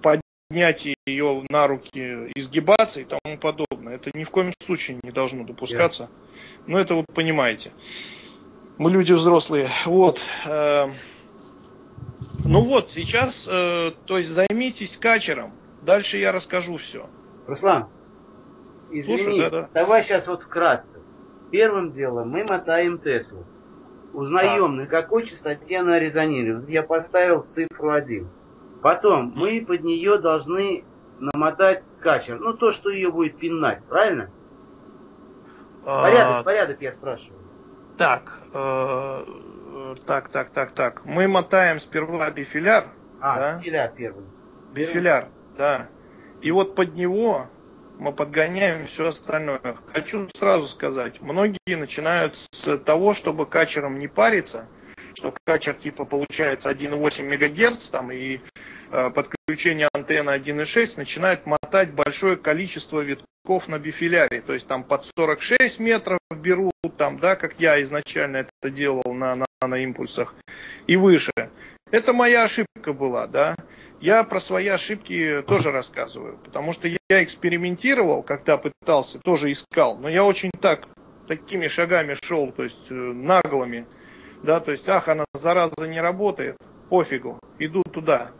поднятии ее на руки изгибаться и тому подобное. Это ни в коем случае не должно допускаться. Yeah. Но это вы понимаете. Мы люди взрослые. Вот. Э, ну вот, сейчас, э, то есть займитесь качером. Дальше я расскажу все. Руслан, извини, Слушай, да, да. давай сейчас вот вкратце. Первым делом мы мотаем Теслу. Узнаем, да. на какой частоте она резонирует. Я поставил цифру 1. Потом мы под нее должны намотать качер. Ну, то, что ее будет пинать, правильно? Порядок, а... порядок, я спрашиваю. Так, э, э, так, так, так, так. Мы мотаем сперва бифиляр. А, да? бифиляр первый. Бифиляр, да. И вот под него мы подгоняем все остальное. Хочу сразу сказать, многие начинают с того, чтобы качером не париться, что качер типа получается 1,8 МГц там и э, подключение антенны 1,6 начинает мотать большое количество витков на бифиляре. То есть там под 46 метров берут, там, да, как я изначально это делал на наноимпульсах, и выше. Это моя ошибка была, да. Я про свои ошибки тоже рассказываю, потому что я экспериментировал, когда пытался, тоже искал, но я очень так, такими шагами шел, то есть э, наглыми, да, то есть, ах, она зараза не работает, пофигу, иду туда,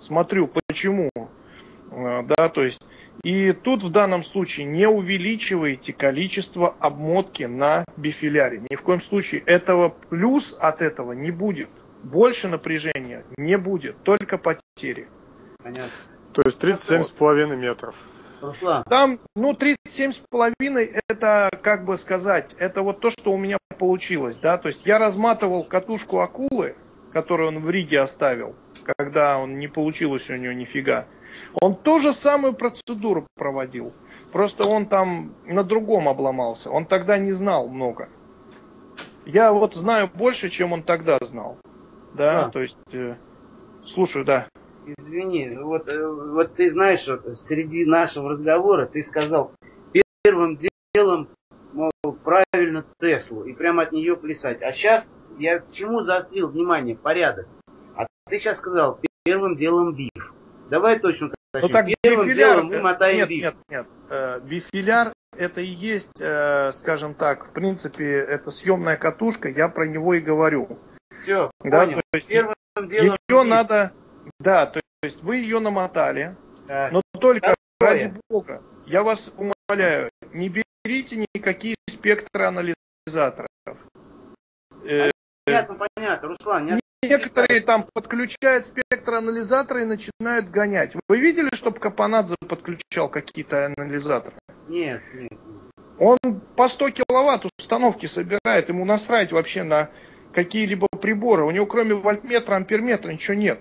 смотрю, почему, э, да, то есть, и тут в данном случае не увеличивайте количество обмотки на бифиляре, ни в коем случае. Этого плюс от этого не будет больше напряжения не будет, только потери. Понятно. То есть 37,5 метров. Руслан. Там, ну, 37,5 это, как бы сказать, это вот то, что у меня получилось, да, то есть я разматывал катушку акулы, которую он в Риге оставил, когда он не получилось у него нифига. Он ту же самую процедуру проводил, просто он там на другом обломался, он тогда не знал много. Я вот знаю больше, чем он тогда знал. Да, а. то есть, э, слушаю, да. Извини, вот, э, вот ты знаешь, вот, среди нашего разговора ты сказал, первым делом, мол, правильно Теслу, и прямо от нее плясать. А сейчас я к чему заострил внимание? Порядок. А ты сейчас сказал, первым делом биф. Давай точно ну, так, Первым бифиляр, делом мы мотаем нет, биф. Нет, нет, э, бифиляр это и есть, э, скажем так, в принципе, это съемная катушка, я про него и говорю. Все, да, понял. То есть Первым делом ее здесь. надо, да, то есть вы ее намотали, так. но только Такое. ради бога, я вас умоляю, не берите никакие спектры анализаторов. Э, понятно, понятно, Руслан. Не Некоторые там подключают спектр анализатора и начинают гонять. Вы видели, чтобы Капанадзе подключал какие-то анализаторы? Нет, нет. Он по 100 киловатт установки собирает, ему настраивать вообще на какие-либо приборы. У него кроме вольтметра, амперметра ничего нет.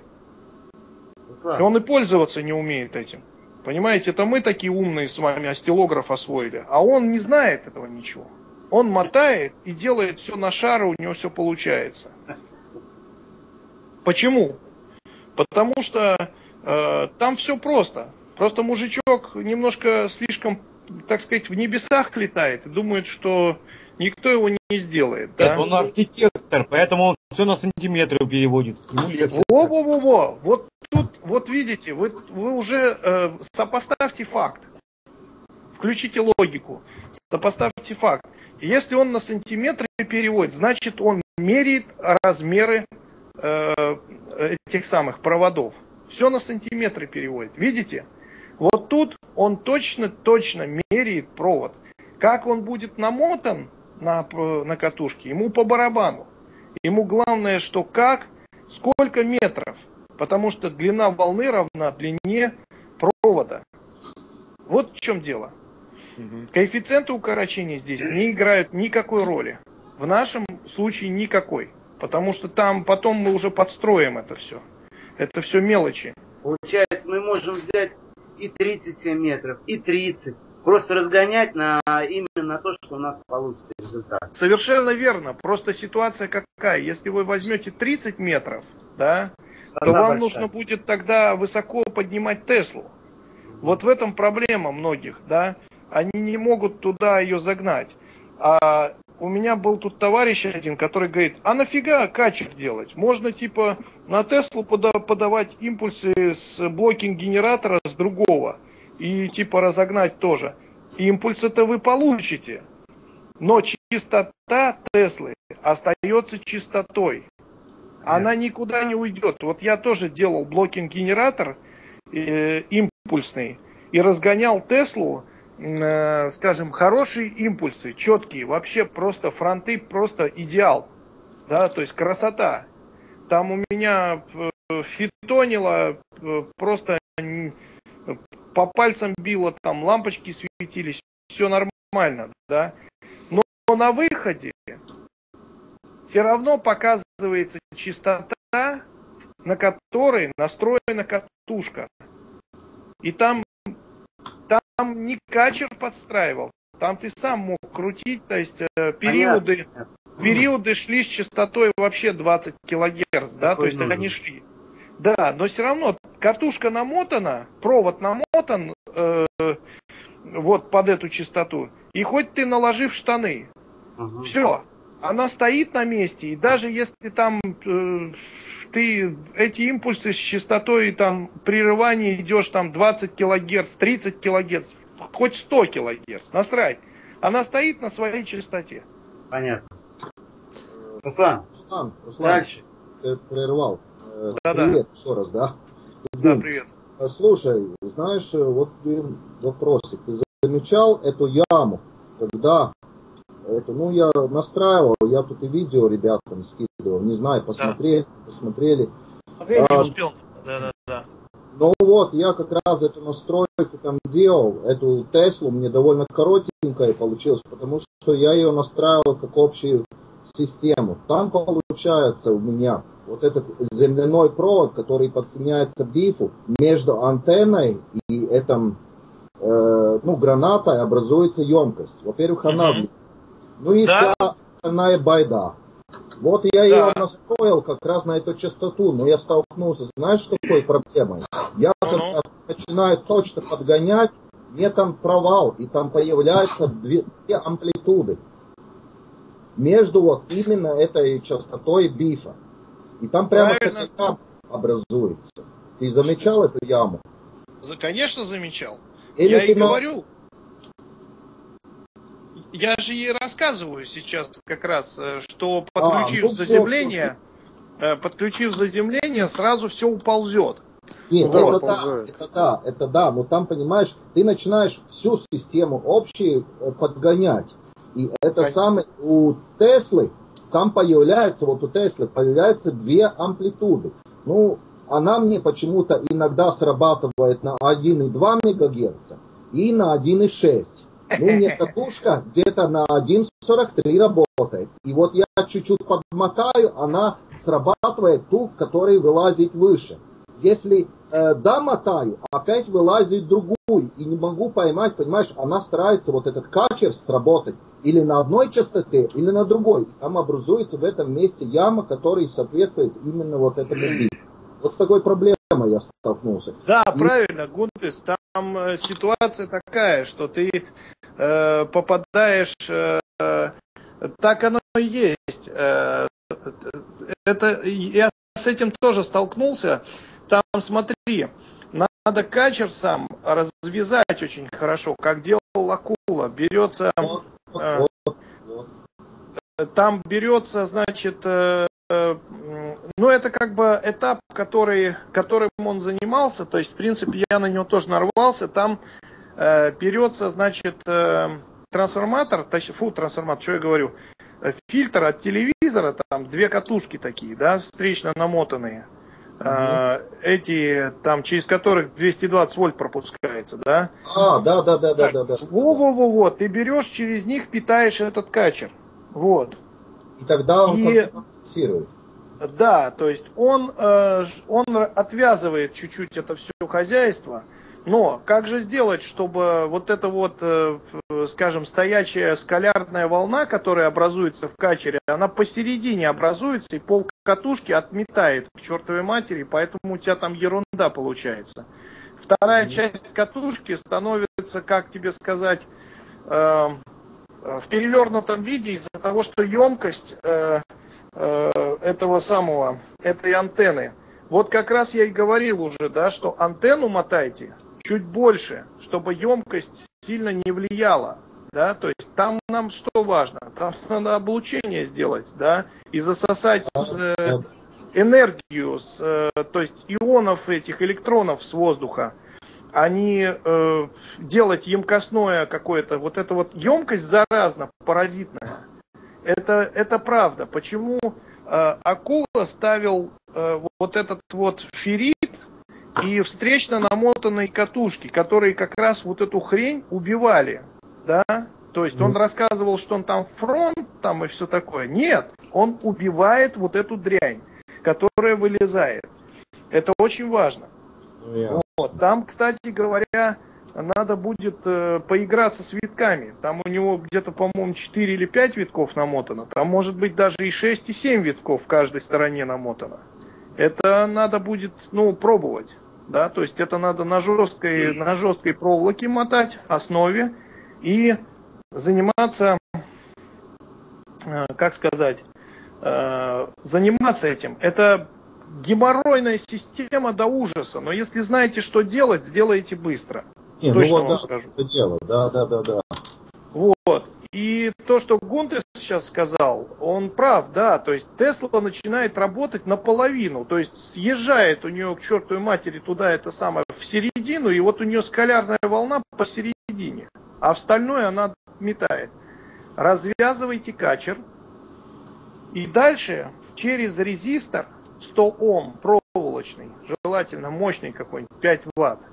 И он и пользоваться не умеет этим. Понимаете, это мы такие умные с вами астилограф освоили, а он не знает этого ничего. Он мотает и делает все на шару, у него все получается. Почему? Потому что э, там все просто. Просто мужичок немножко слишком, так сказать, в небесах летает и думает, что никто его не сделает. Да? он архитектор, поэтому он все на сантиметры переводит. Во-во-во-во, вот тут, вот видите, вы, вы уже э, сопоставьте факт. Включите логику. Сопоставьте факт. Если он на сантиметры переводит, значит он меряет размеры э, этих самых проводов. Все на сантиметры переводит. Видите? Вот тут он точно-точно меряет провод. Как он будет намотан, на, на катушке, ему по барабану. Ему главное, что как, сколько метров, потому что длина волны равна длине провода. Вот в чем дело. Коэффициенты укорочения здесь не играют никакой роли. В нашем случае никакой. Потому что там потом мы уже подстроим это все. Это все мелочи. Получается, мы можем взять и 37 метров, и 30, Просто разгонять на именно на то, что у нас получится результат. Совершенно верно. Просто ситуация какая? Если вы возьмете 30 метров, да, Она то вам большая. нужно будет тогда высоко поднимать Теслу. Вот в этом проблема многих, да. Они не могут туда ее загнать. А у меня был тут товарищ один, который говорит, а нафига качек делать? Можно типа на Теслу подавать импульсы с блокинг-генератора с другого и типа разогнать тоже. Импульсы-то вы получите. Но чистота Теслы остается чистотой. Она никуда не уйдет. Вот я тоже делал блокинг-генератор э, импульсный и разгонял Теслу, э, скажем, хорошие импульсы, четкие, вообще просто фронты, просто идеал. Да, то есть красота. Там у меня э, фитонило э, просто по пальцам било, там лампочки светились, все нормально, да. Но на выходе все равно показывает оказывается частота, на которой настроена катушка. И там, там не качер подстраивал, там ты сам мог крутить, то есть э, периоды, периоды шли с частотой вообще 20 килогерц, да, то есть нужен. они шли. Да, но все равно катушка намотана, провод намотан э, вот под эту частоту. И хоть ты наложив штаны, угу. все, она стоит на месте, и даже если там э, ты эти импульсы с частотой там прерывания идешь там 20 килогерц, 30 килогерц, хоть 100 килогерц, насрать. Она стоит на своей частоте. Понятно. Руслан, Руслан, Руслан дальше. Ты прервал. Да, привет да. еще раз, да? Да, привет. А, слушай, знаешь, вот вопросик. Ты замечал эту яму, когда это, ну, я настраивал, я тут и видео ребятам скидывал, не знаю, посмотрели, да. посмотрели. А я не успел, да, да, да. Ну вот, я как раз эту настройку там делал, эту Теслу, мне довольно коротенькая получилась, потому что я ее настраивал как общую систему. Там получается у меня вот этот земляной провод, который подсоединяется к бифу, между антенной и этим, э, ну, гранатой образуется емкость. Во-первых, она mm-hmm. Ну и да? вся остальная байда. Вот я да. ее настроил как раз на эту частоту, но я столкнулся, знаешь, с какой проблемой? Я когда начинаю точно подгонять, мне там провал, и там появляются две, две амплитуды между вот именно этой частотой бифа. И там прямо такая яма образуется. Ты замечал эту яму? Конечно, замечал. Или я и на... говорю, я же ей рассказываю сейчас как раз, э, что подключив а, ну, заземление, все, э, подключив заземление, сразу все уползет. Нет, вот. это, да, это да, это да, но там, понимаешь, ты начинаешь всю систему общей э, подгонять. И это самое, у Теслы, там появляется, вот у Теслы появляются две амплитуды. Ну, она мне почему-то иногда срабатывает на 1,2 МГц и на 1,6. Ну, мне катушка где-то на 1.43 работает. И вот я чуть-чуть подмотаю, она срабатывает ту, который вылазит выше. Если э, да, мотаю, опять вылазит другую. И не могу поймать, понимаешь, она старается вот этот качер сработать или на одной частоте, или на другой. Там образуется в этом месте яма, которая соответствует именно вот этому биту. Вот с такой проблемой я столкнулся. Да, и... правильно, Гунтес, там э, ситуация такая, что ты э, попадаешь, э, так оно и есть. Э, это, я с этим тоже столкнулся. Там, смотри, надо качер сам развязать очень хорошо, как делал Акула. Берется, э, там берется, значит, э, ну, это как бы этап, который, которым он занимался, то есть, в принципе, я на него тоже нарвался, там э, берется, значит, э, трансформатор, точнее, фу, трансформатор, что я говорю, э, фильтр от телевизора, там две катушки такие, да, встречно намотанные, Uh-huh. эти там через которых 220 вольт пропускается, да? А, да, да, да, да, да, да. Во-во-во, ты берешь через них питаешь этот качер, вот. И тогда он и, компенсирует. Да, то есть он, э, он отвязывает чуть-чуть это все хозяйство, но как же сделать, чтобы вот эта вот, э, скажем, стоячая скалярная волна, которая образуется в качере, она посередине образуется и пол катушки отметает к чертовой матери, поэтому у тебя там ерунда получается. Вторая часть катушки становится, как тебе сказать, э, в перевернутом виде из-за того, что емкость Э, этого самого, этой антенны. Вот как раз я и говорил уже, да, что антенну мотайте чуть больше, чтобы емкость сильно не влияла. Да, то есть там нам что важно? Там надо облучение сделать, да, и засосать э, энергию, с, э, то есть ионов этих электронов с воздуха, а не э, делать емкостное какое-то. Вот эта вот емкость заразна, паразитная. Это, это правда. Почему э, Акула ставил э, вот этот вот феррит и встречно намотанные катушки, которые как раз вот эту хрень убивали, да? То есть он рассказывал, что он там фронт, там и все такое. Нет, он убивает вот эту дрянь, которая вылезает. Это очень важно. Yeah. Вот. Там, кстати говоря, надо будет э, поиграться с витками. Там у него где-то, по-моему, 4 или 5 витков намотано. Там может быть даже и 6, и 7 витков в каждой стороне намотано. Это надо будет, ну, пробовать. Да, то есть это надо на жесткой, на жесткой проволоке мотать, основе, и заниматься, э, как сказать, э, заниматься этим. Это геморройная система до ужаса, но если знаете, что делать, сделайте быстро. Не, Точно ну вот, вам да, скажу. Это дело, да, да, да, да. Вот. И то, что Гунтес сейчас сказал, он прав, да, то есть Тесла начинает работать наполовину, то есть съезжает у нее к чертовой матери туда это самое в середину, и вот у нее скалярная волна посередине, а остальное она метает. Развязывайте качер, и дальше через резистор 100 Ом проволочный, желательно мощный какой-нибудь, 5 ватт,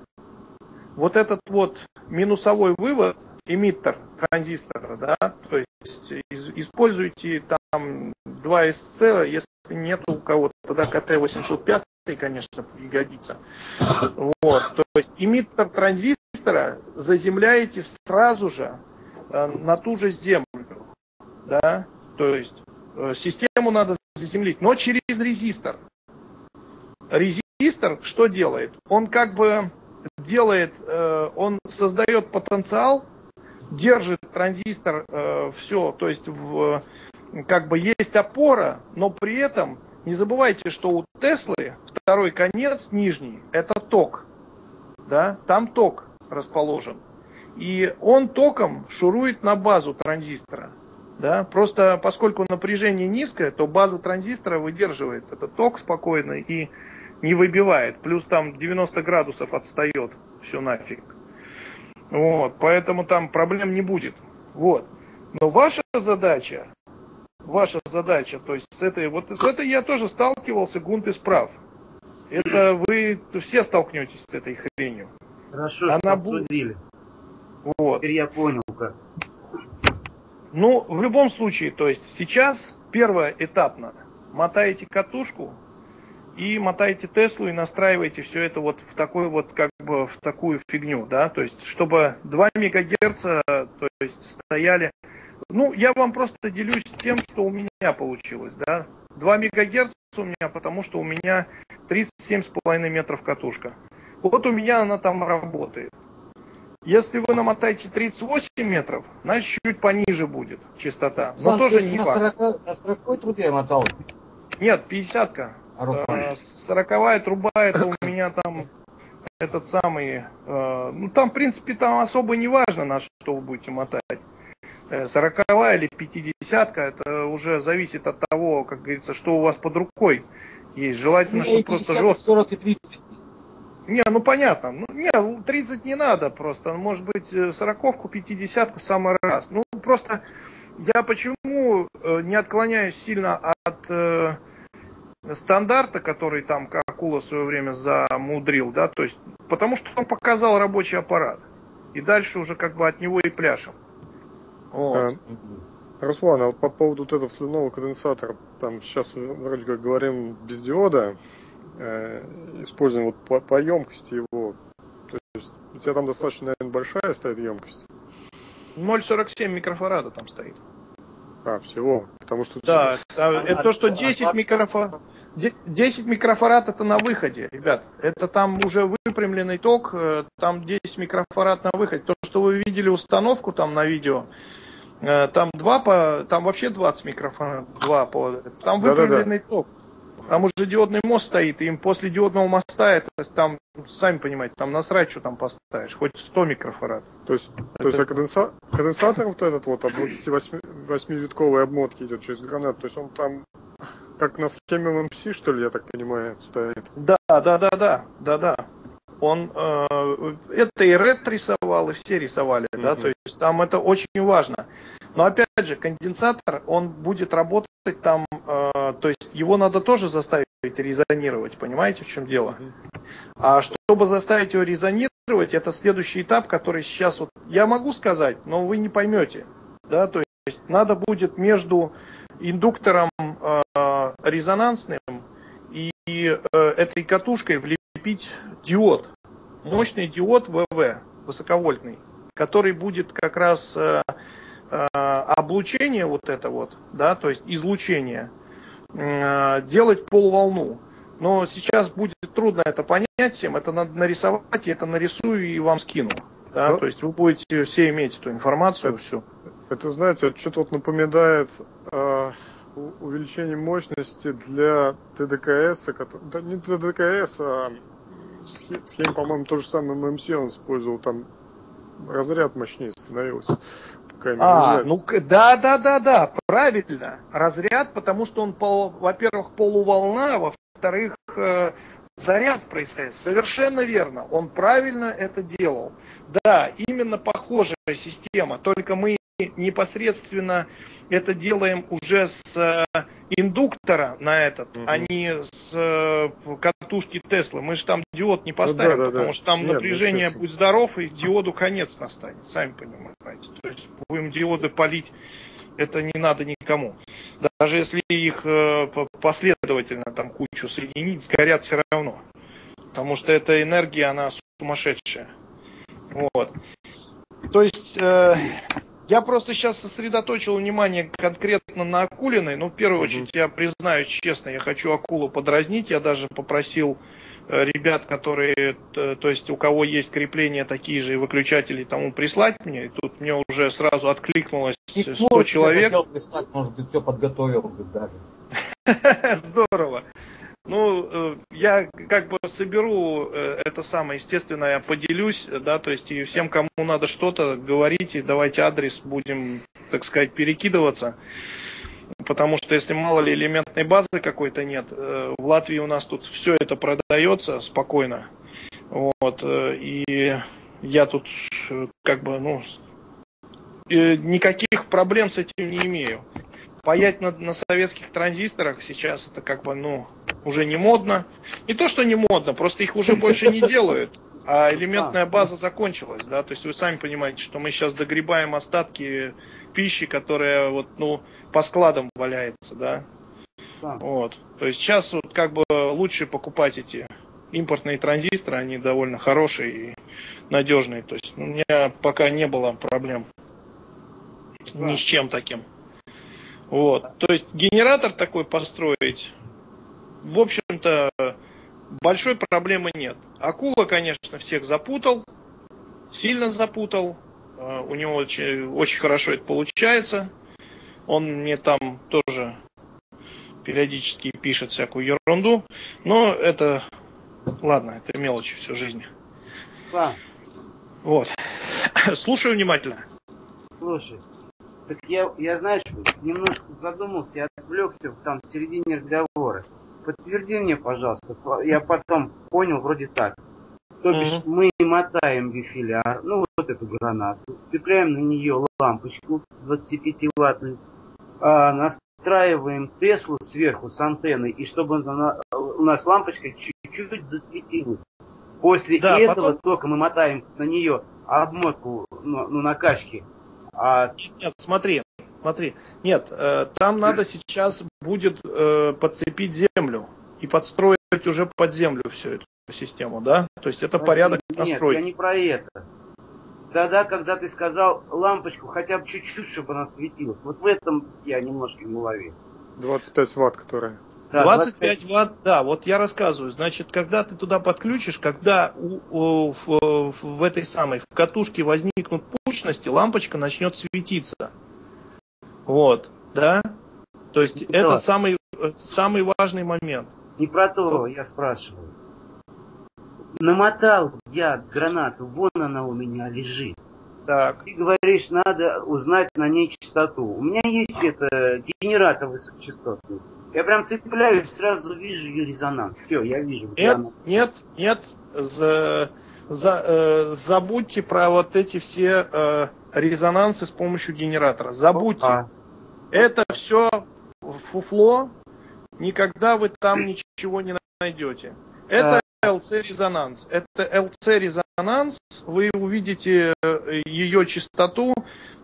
вот этот вот минусовой вывод, эмиттер транзистора, да, то есть используйте там 2 СЦ, если нет у кого-то, тогда КТ-805, конечно, пригодится. Вот, то есть эмиттер транзистора заземляете сразу же э, на ту же землю, да, то есть э, систему надо заземлить, но через резистор. Резистор что делает? Он как бы делает, э, он создает потенциал, держит транзистор э, все, то есть в, как бы есть опора, но при этом не забывайте, что у Теслы второй конец нижний это ток, да, там ток расположен, и он током шурует на базу транзистора. Да? Просто поскольку напряжение низкое, то база транзистора выдерживает этот ток спокойно и не выбивает. Плюс там 90 градусов отстает. Все нафиг. Вот, поэтому там проблем не будет. Вот. Но ваша задача, ваша задача, то есть с этой, вот с этой я тоже сталкивался, Гунт прав. Это вы все столкнетесь с этой хренью. Хорошо, Она будет. Вот. Теперь я понял как. Ну, в любом случае, то есть сейчас первое этапно мотаете катушку, и мотаете Теслу и настраиваете все это вот в такой вот как бы в такую фигню, да, то есть чтобы 2 мегагерца, то есть стояли, ну я вам просто делюсь тем, что у меня получилось, да, 2 мегагерца у меня, потому что у меня 37,5 метров катушка. Вот у меня она там работает. Если вы намотаете 38 метров, значит чуть пониже будет частота. Но Ладно, тоже не факт. На 40 трубе я мотал? Нет, 50-ка. А сороковая труба это у меня там этот самый, э, ну там в принципе там особо не важно на что вы будете мотать. Э, сороковая или пятидесятка, это уже зависит от того, как говорится, что у вас под рукой есть. Желательно, чтобы просто жестко. 40 и 30. Не, ну понятно. Ну, не, 30 не надо просто. Может быть, э, сороковку, пятидесятку самый раз. Ну, просто я почему не отклоняюсь сильно от стандарта, который там Акула в свое время замудрил, да, то есть, потому что он показал рабочий аппарат. И дальше уже как бы от него и пляшем. Вот. А, Руслан, а по поводу вот этого слюного конденсатора, там сейчас вроде как говорим без диода, э, используем вот по, по емкости его. То есть у тебя там достаточно, наверное, большая стоит емкость. 0,47 микрофарада там стоит. А, всего. Потому что... Да, это то, что 10 микрофарад... 10 микрофарад это на выходе, ребят. Это там уже выпрямленный ток, э, там 10 микрофарад на выходе. То, что вы видели установку там на видео, э, там 2 по, там вообще 20 микрофарад, 2 по, там выпрямленный да, да, да. ток. Там уже диодный мост стоит, и им после диодного моста, это там, сами понимаете, там насрать, что там поставишь, хоть 100 микрофарад. То есть, это... то есть а конденса... конденсатор вот этот вот от 28-витковой обмотки идет через гранат, то есть он там как на схеме ММС, что ли, я так понимаю, стоит? Да, да, да, да, да, да. Он э, это и Red рисовал, и все рисовали, mm-hmm. да, то есть там это очень важно. Но опять же, конденсатор, он будет работать там, то есть его надо тоже заставить резонировать, понимаете, в чем дело? А чтобы заставить его резонировать, это следующий этап, который сейчас вот я могу сказать, но вы не поймете. Да, то есть надо будет между индуктором э, резонансным и э, этой катушкой влепить диод, мощный диод ВВ, высоковольтный, который будет как раз э, э, облучение вот это вот, да, то есть излучение, делать полуволну. Но сейчас будет трудно это понять всем, это надо нарисовать, я это нарисую и вам скину. Да, Но... То есть вы будете все иметь эту информацию, это, всю. Это, знаете, что-то вот напоминает э, увеличение мощности для ТДКС, который, да не ТДКС, а схема, по-моему, то же самое ММС он использовал, там разряд мощнее становился. А, ну да, да, да, да, правильно. Разряд, потому что он, во-первых, полуволна, во-вторых, э, заряд происходит. Совершенно верно. Он правильно это делал. Да, именно похожая система, только мы непосредственно это делаем уже с э, индуктора на этот, угу. а не с э, катушки Тесла. Мы же там диод не поставим, ну, да, да, потому да. что там Нет, ну, напряжение ну, будь здоров, и диоду конец настанет, сами понимаете. То есть будем диоды полить, это не надо никому. Даже если их э, последовательно там кучу соединить, сгорят все равно. Потому что эта энергия, она сумасшедшая. Вот. То есть э, я просто сейчас сосредоточил внимание конкретно на Акулиной. Ну, в первую очередь, я признаюсь честно, я хочу Акулу подразнить. Я даже попросил э, ребят, которые, то есть у кого есть крепления такие же и выключатели, тому прислать мне. И тут мне уже сразу откликнулось 100 человек. Хотел прислать, может быть, все подготовил бы даже. Здорово. Ну, э, я как бы соберу э, это самое, естественно, я поделюсь, да, то есть и всем, кому надо что-то, говорите, давайте адрес, будем, так сказать, перекидываться. Потому что если мало ли элементной базы какой-то нет, э, в Латвии у нас тут все это продается спокойно. Вот, и я тут как бы, ну, никаких проблем с этим не имею. Паять на, на советских транзисторах сейчас это как бы, ну, уже не модно. Не то, что не модно, просто их уже больше не делают. А элементная база закончилась, да, то есть вы сами понимаете, что мы сейчас догребаем остатки пищи, которая вот, ну, по складам валяется, да. Вот. То есть сейчас вот как бы лучше покупать эти импортные транзисторы, они довольно хорошие и надежные. То есть у меня пока не было проблем ни с чем таким. Вот. То есть генератор такой построить в общем-то, большой проблемы нет. Акула, конечно, всех запутал, сильно запутал. А, у него очень, очень хорошо это получается. Он мне там тоже периодически пишет всякую ерунду. Но это, ладно, это мелочи всю жизнь. Да. Вот. Слушаю внимательно. Слушай, так я, я знаешь, немножко задумался, я отвлекся там в середине разговора подтверди мне, пожалуйста. Я потом понял вроде так. То бишь mm-hmm. мы мотаем бифиляр, ну вот эту гранату, цепляем на нее лампочку 25-ваттную, а, настраиваем Теслу сверху с антенной, и чтобы она, у нас лампочка чуть-чуть засветилась. После да, этого потом... только мы мотаем на нее обмотку ну, ну, накачки. А... Нет, смотри, Смотри, нет, э, там надо сейчас будет э, подцепить землю и подстроить уже под землю всю эту систему, да? То есть это порядок нет, настройки. Нет, я не про это. Тогда, когда ты сказал лампочку хотя бы чуть-чуть, чтобы она светилась, вот в этом я немножко не уловил. 25 ватт, которая. Да, 25, 25 ватт, да, вот я рассказываю. Значит, когда ты туда подключишь, когда у, у, в, в этой самой в катушке возникнут пучности, лампочка начнет светиться. Вот, да? То есть не это самый, самый важный момент. Не про то, то я спрашиваю. Намотал я гранату, вон она у меня лежит. Так. Ты говоришь, надо узнать на ней частоту. У меня есть это генератор высокочастотный. Я прям цепляюсь, сразу вижу ее резонанс. Все, я вижу. Нет, она... нет, нет. За, за, э, забудьте про вот эти все э, резонансы с помощью генератора. Забудьте. А. Это все фуфло. Никогда вы там ничего не найдете. Это LC-резонанс. Это LC-резонанс, вы увидите э, ее частоту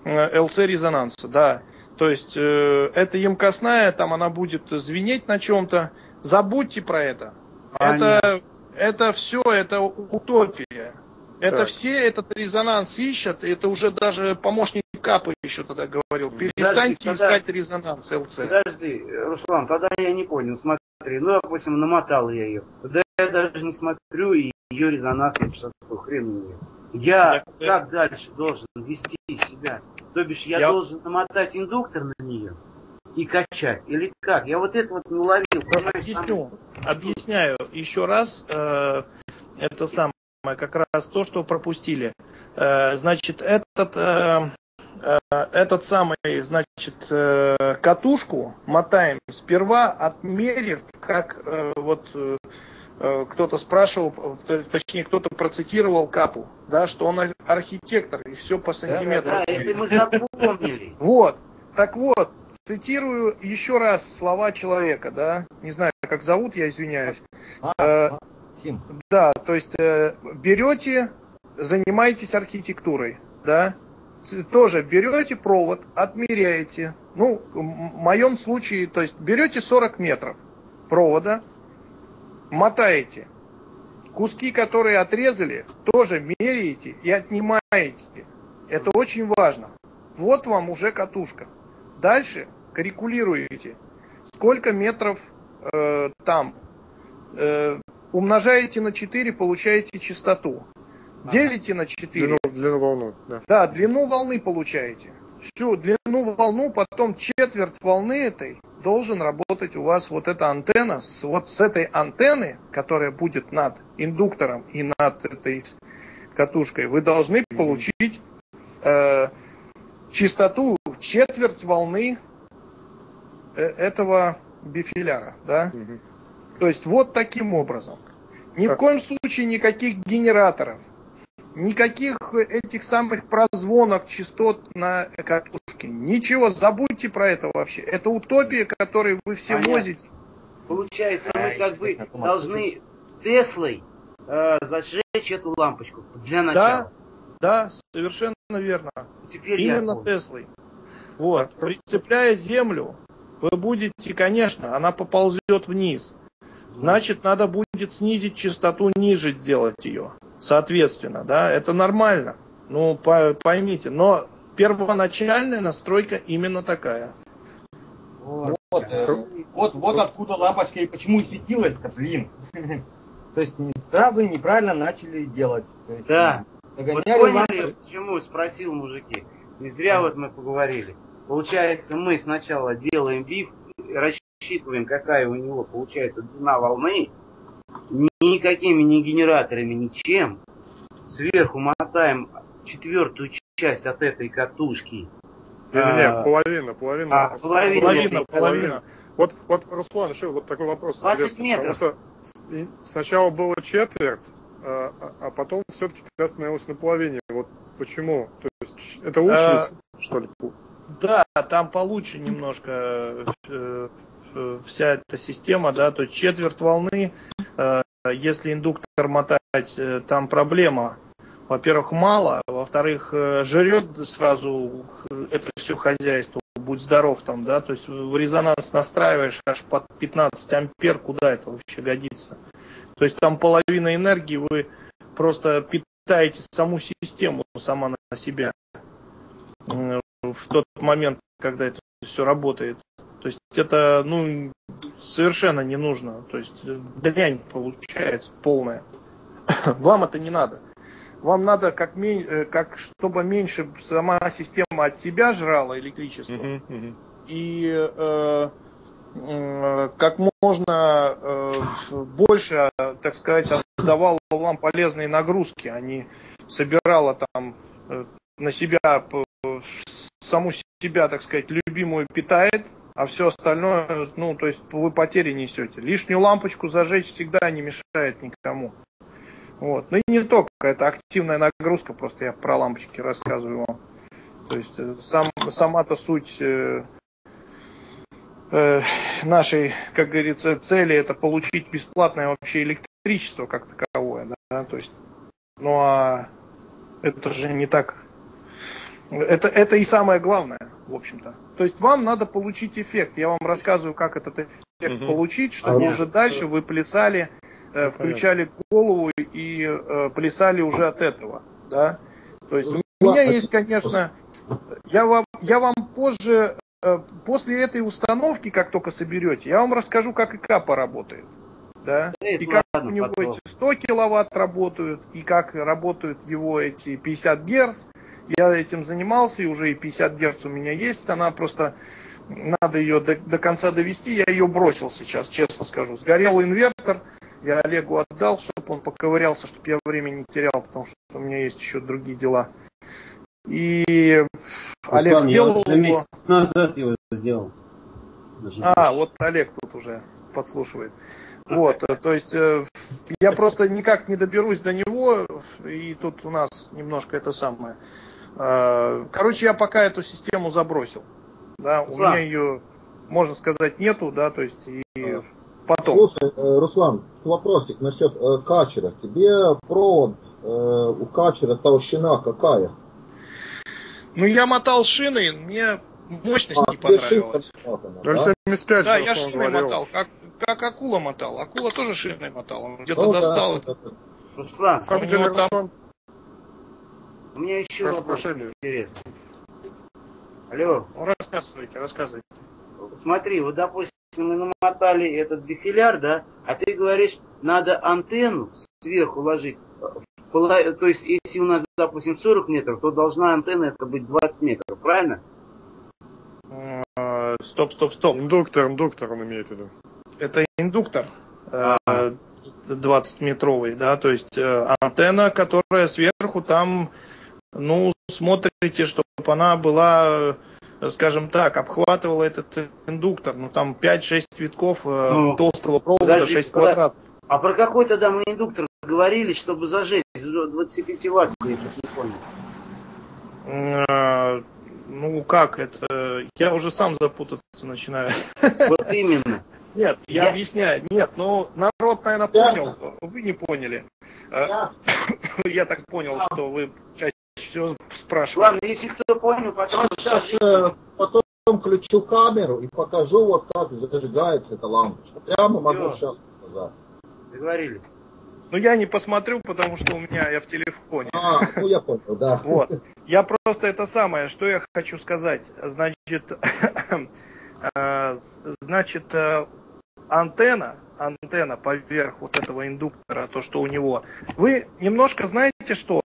LC-резонанса, да. То есть э, это емкостная, там она будет звенеть на чем-то. Забудьте про это. Это, это все, это утопия. Это так. все этот резонанс ищут, это уже даже помощник Капа еще тогда говорил. Перестаньте Подожди, искать тогда... резонанс ЛЦ. Подожди, Руслан, тогда я не понял. Смотри, ну, допустим, намотал я ее. Тогда я даже не смотрю, и ее резонанс, я что хрен мне. Я так, как да. дальше должен вести себя? То бишь я, я должен намотать индуктор на нее и качать? Или как? Я вот это вот не уловил. Объясню. Сам... Объясняю еще раз. Э, это самое, как раз то, что пропустили. Э, значит, этот, э, э, этот самый, значит, катушку мотаем сперва отмерив, как вот кто-то спрашивал, точнее, кто-то процитировал Капу, да, что он архитектор, и все по сантиметру. Да, да, это мы запомнили. Вот. Так вот, цитирую еще раз слова человека, да, не знаю, как зовут, я извиняюсь. Сим. Да, то есть э, берете, занимаетесь архитектурой, да, тоже берете провод, отмеряете, ну, в моем случае, то есть берете 40 метров провода, мотаете. Куски, которые отрезали, тоже меряете и отнимаете. Это очень важно. Вот вам уже катушка. Дальше коррекулируете. Сколько метров э, там. Э, умножаете на 4, получаете частоту. Делите на 4. Длину, длину волны. Да. да, длину волны получаете. Всю длину волну, потом четверть волны этой должен работать у вас вот эта антенна. С, вот с этой антенны, которая будет над индуктором и над этой катушкой, вы должны получить э, частоту четверть волны э, этого бифиляра. Да? То есть вот таким образом. Ни в коем случае никаких генераторов, никаких этих самых прозвонок частот на катушке. Ничего, забудьте про это вообще. Это утопия, которой вы все Понятно. возите. Получается, мы как бы должны Теслой э, зажечь эту лампочку для начала. Да, да, совершенно верно. Теперь Именно Теслой. Вот, прицепляя землю, вы будете, конечно, она поползет вниз. Значит, надо будет снизить частоту ниже сделать ее соответственно, да, это нормально. Ну, поймите, но первоначальная настройка именно такая. Вот, вот, э, вот, откуда лампочка и почему светилась-то, блин. То есть сразу неправильно начали делать. Есть, да. Вот поняли, почему спросил мужики. Не зря вот мы поговорили. Получается, мы сначала делаем биф, рассчитываем, какая у него получается длина волны, никакими не генераторами, ничем. Сверху мотаем четвертую часть от этой катушки. Не, не, не, а, половина, половина. А, половина, половина, половина. Вот, вот, Руслан, еще вот такой вопрос 20 интересный. Метров. Потому что сначала было четверть, а, а, а потом все-таки ты остановился на половине. Вот почему? То есть это лучше, а, что ли? Да, там получше немножко э, вся эта система, да, то четверть волны Э, если индуктор мотать, э, там проблема. Во-первых, мало, во-вторых, э, жрет сразу это все хозяйство, будь здоров там, да, то есть в резонанс настраиваешь аж под 15 ампер, куда это вообще годится? То есть там половина энергии вы просто питаете саму систему сама на себя в тот момент, когда это все работает. То есть это, ну, совершенно не нужно. То есть э, дрянь получается полная. Вам это не надо. Вам надо, как, э, как чтобы меньше сама система от себя жрала электричество. Uh-huh, uh-huh. И э, э, как можно э, больше, так сказать, отдавала вам полезные нагрузки, а не собирала там э, на себя саму себя, так сказать, любимую питает, а все остальное, ну, то есть вы потери несете. Лишнюю лампочку зажечь всегда не мешает никому. Вот. Ну и не только, это активная нагрузка, просто я про лампочки рассказываю вам. То есть э, сам, сама-то суть э, э, нашей, как говорится, цели это получить бесплатное вообще электричество как таковое, да, то есть, ну а это же не так. Это, это и самое главное, в общем-то. То есть вам надо получить эффект. Я вам рассказываю, как этот эффект угу. получить, чтобы Понятно. уже дальше вы плясали, э, включали голову и э, плясали уже от этого, да. То есть у меня есть, конечно, я вам, я вам позже, э, после этой установки, как только соберете, я вам расскажу, как ИК поработает да, и как у него эти 100 киловатт работают, и как работают его эти 50 герц. Я этим занимался, и уже и 50 герц у меня есть, она просто надо ее до, до конца довести, я ее бросил сейчас, честно скажу. Сгорел инвертор, я Олегу отдал, чтобы он поковырялся, чтобы я времени не терял, потому что у меня есть еще другие дела. И Руслан, Олег сделал его. Назад его сделал. А, вот Олег тут уже подслушивает. Вот, э, то есть э, я просто никак не доберусь до него, и тут у нас немножко это самое. Э, короче, я пока эту систему забросил. Да, у меня ее, можно сказать, нету, да, то есть и потом. Слушай, Руслан, вопросик насчет качера. Тебе провод у качера толщина какая? Ну, я мотал шины, мне мощность а, не понравилась. Да? 75 да, я шины мотал, как как акула мотал. Акула тоже шиной мотал. Он где-то ну, достал да, это. Руслан, Сам деле, там... у меня еще Прошу вопрос интересный. Алло. Ну, рассказывайте, рассказывайте. Смотри, вот, допустим, мы намотали этот бифиляр, да, а ты говоришь, надо антенну сверху ложить. То есть, если у нас, допустим, 40 метров, то должна антенна это быть 20 метров, правильно? Стоп, стоп, стоп. Индуктор, индуктор он имеет в виду это индуктор 20-метровый, да, то есть э, антенна, которая сверху там, ну, смотрите, чтобы она была, э, скажем так, обхватывала этот индуктор, ну, там 5-6 витков э, ну, толстого провода, подожди, 6 квадратов. А про какой тогда мы индуктор говорили, чтобы зажечь 25 ватт, я не понял. Ну как это? Я уже сам запутаться начинаю. Вот именно. Нет, я, я объясняю. Нет, ну народ, наверное, понял. Вы не поняли. Я, я так понял, что вы чаще всего спрашиваете. Ладно, если кто понял, потом... Я сейчас э, потом включу камеру и покажу, вот как зажигается эта лампочка. Прямо могу Все. сейчас показать. Договорились. Ну, я не посмотрю, потому что у меня я в телефоне. А, ну я понял, да. Вот. Я просто это самое, что я хочу сказать. Значит, значит, э, антенна, антенна поверх вот этого индуктора, то, что у него. Вы немножко знаете, что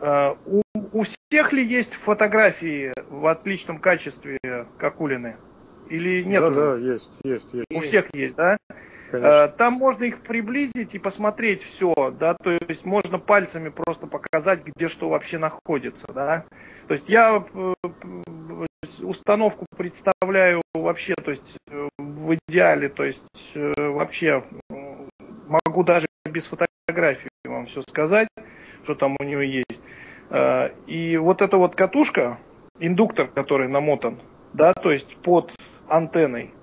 э, у, у всех ли есть фотографии в отличном качестве Какулины? Или нет? Да, да, есть, есть, есть. У всех есть, да? Конечно. Э, там можно их приблизить и посмотреть все, да, то есть можно пальцами просто показать, где что вообще находится, да. То есть я э, установку представляю вообще, то есть э, в идеале, то есть вообще могу даже без фотографии вам все сказать, что там у нее есть. И вот эта вот катушка, индуктор, который намотан, да, то есть под антенной,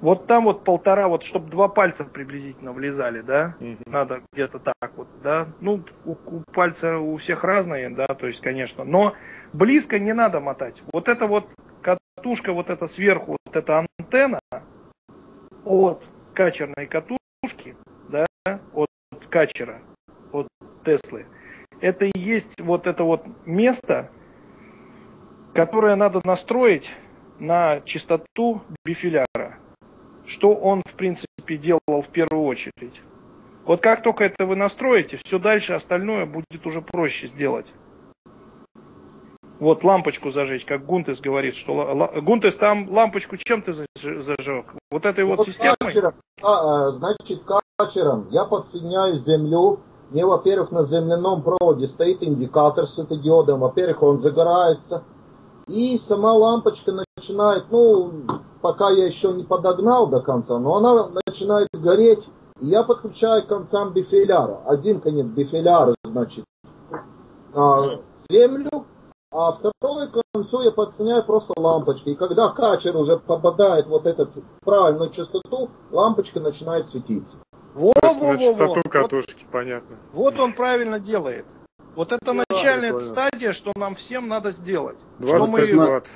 вот там вот полтора, вот чтобы два пальца приблизительно влезали, да, угу. надо где-то так вот, да. Ну, у, у пальца у всех разные, да, то есть, конечно, но близко не надо мотать. Вот это вот катушка, вот это сверху, вот эта антенна от качерной катушки, да, от качера, от Теслы, это и есть вот это вот место, которое надо настроить на частоту бифиляра что он, в принципе, делал в первую очередь. Вот как только это вы настроите, все дальше остальное будет уже проще сделать. Вот лампочку зажечь, как Гунтес говорит, что Гунтес там лампочку чем ты зажег? Вот этой вот, вот системой? Качером, а, значит, качером я подсоединяю землю. Мне, во-первых, на земляном проводе стоит индикатор светодиодом. Во-первых, он загорается. И сама лампочка начинает, ну, пока я еще не подогнал до конца, но она начинает гореть. И я подключаю к концам бифиляра. Один конец бифиляра, значит, а, землю, а второй концу я подсоединяю просто лампочкой. И когда качер уже попадает вот эту правильную частоту, лампочка начинает светиться. Во, во, во, на частоту во. катушки, вот, понятно. Вот он правильно делает. Вот это ну, начальная стадия, что нам всем надо сделать. 25 что мы... ватт.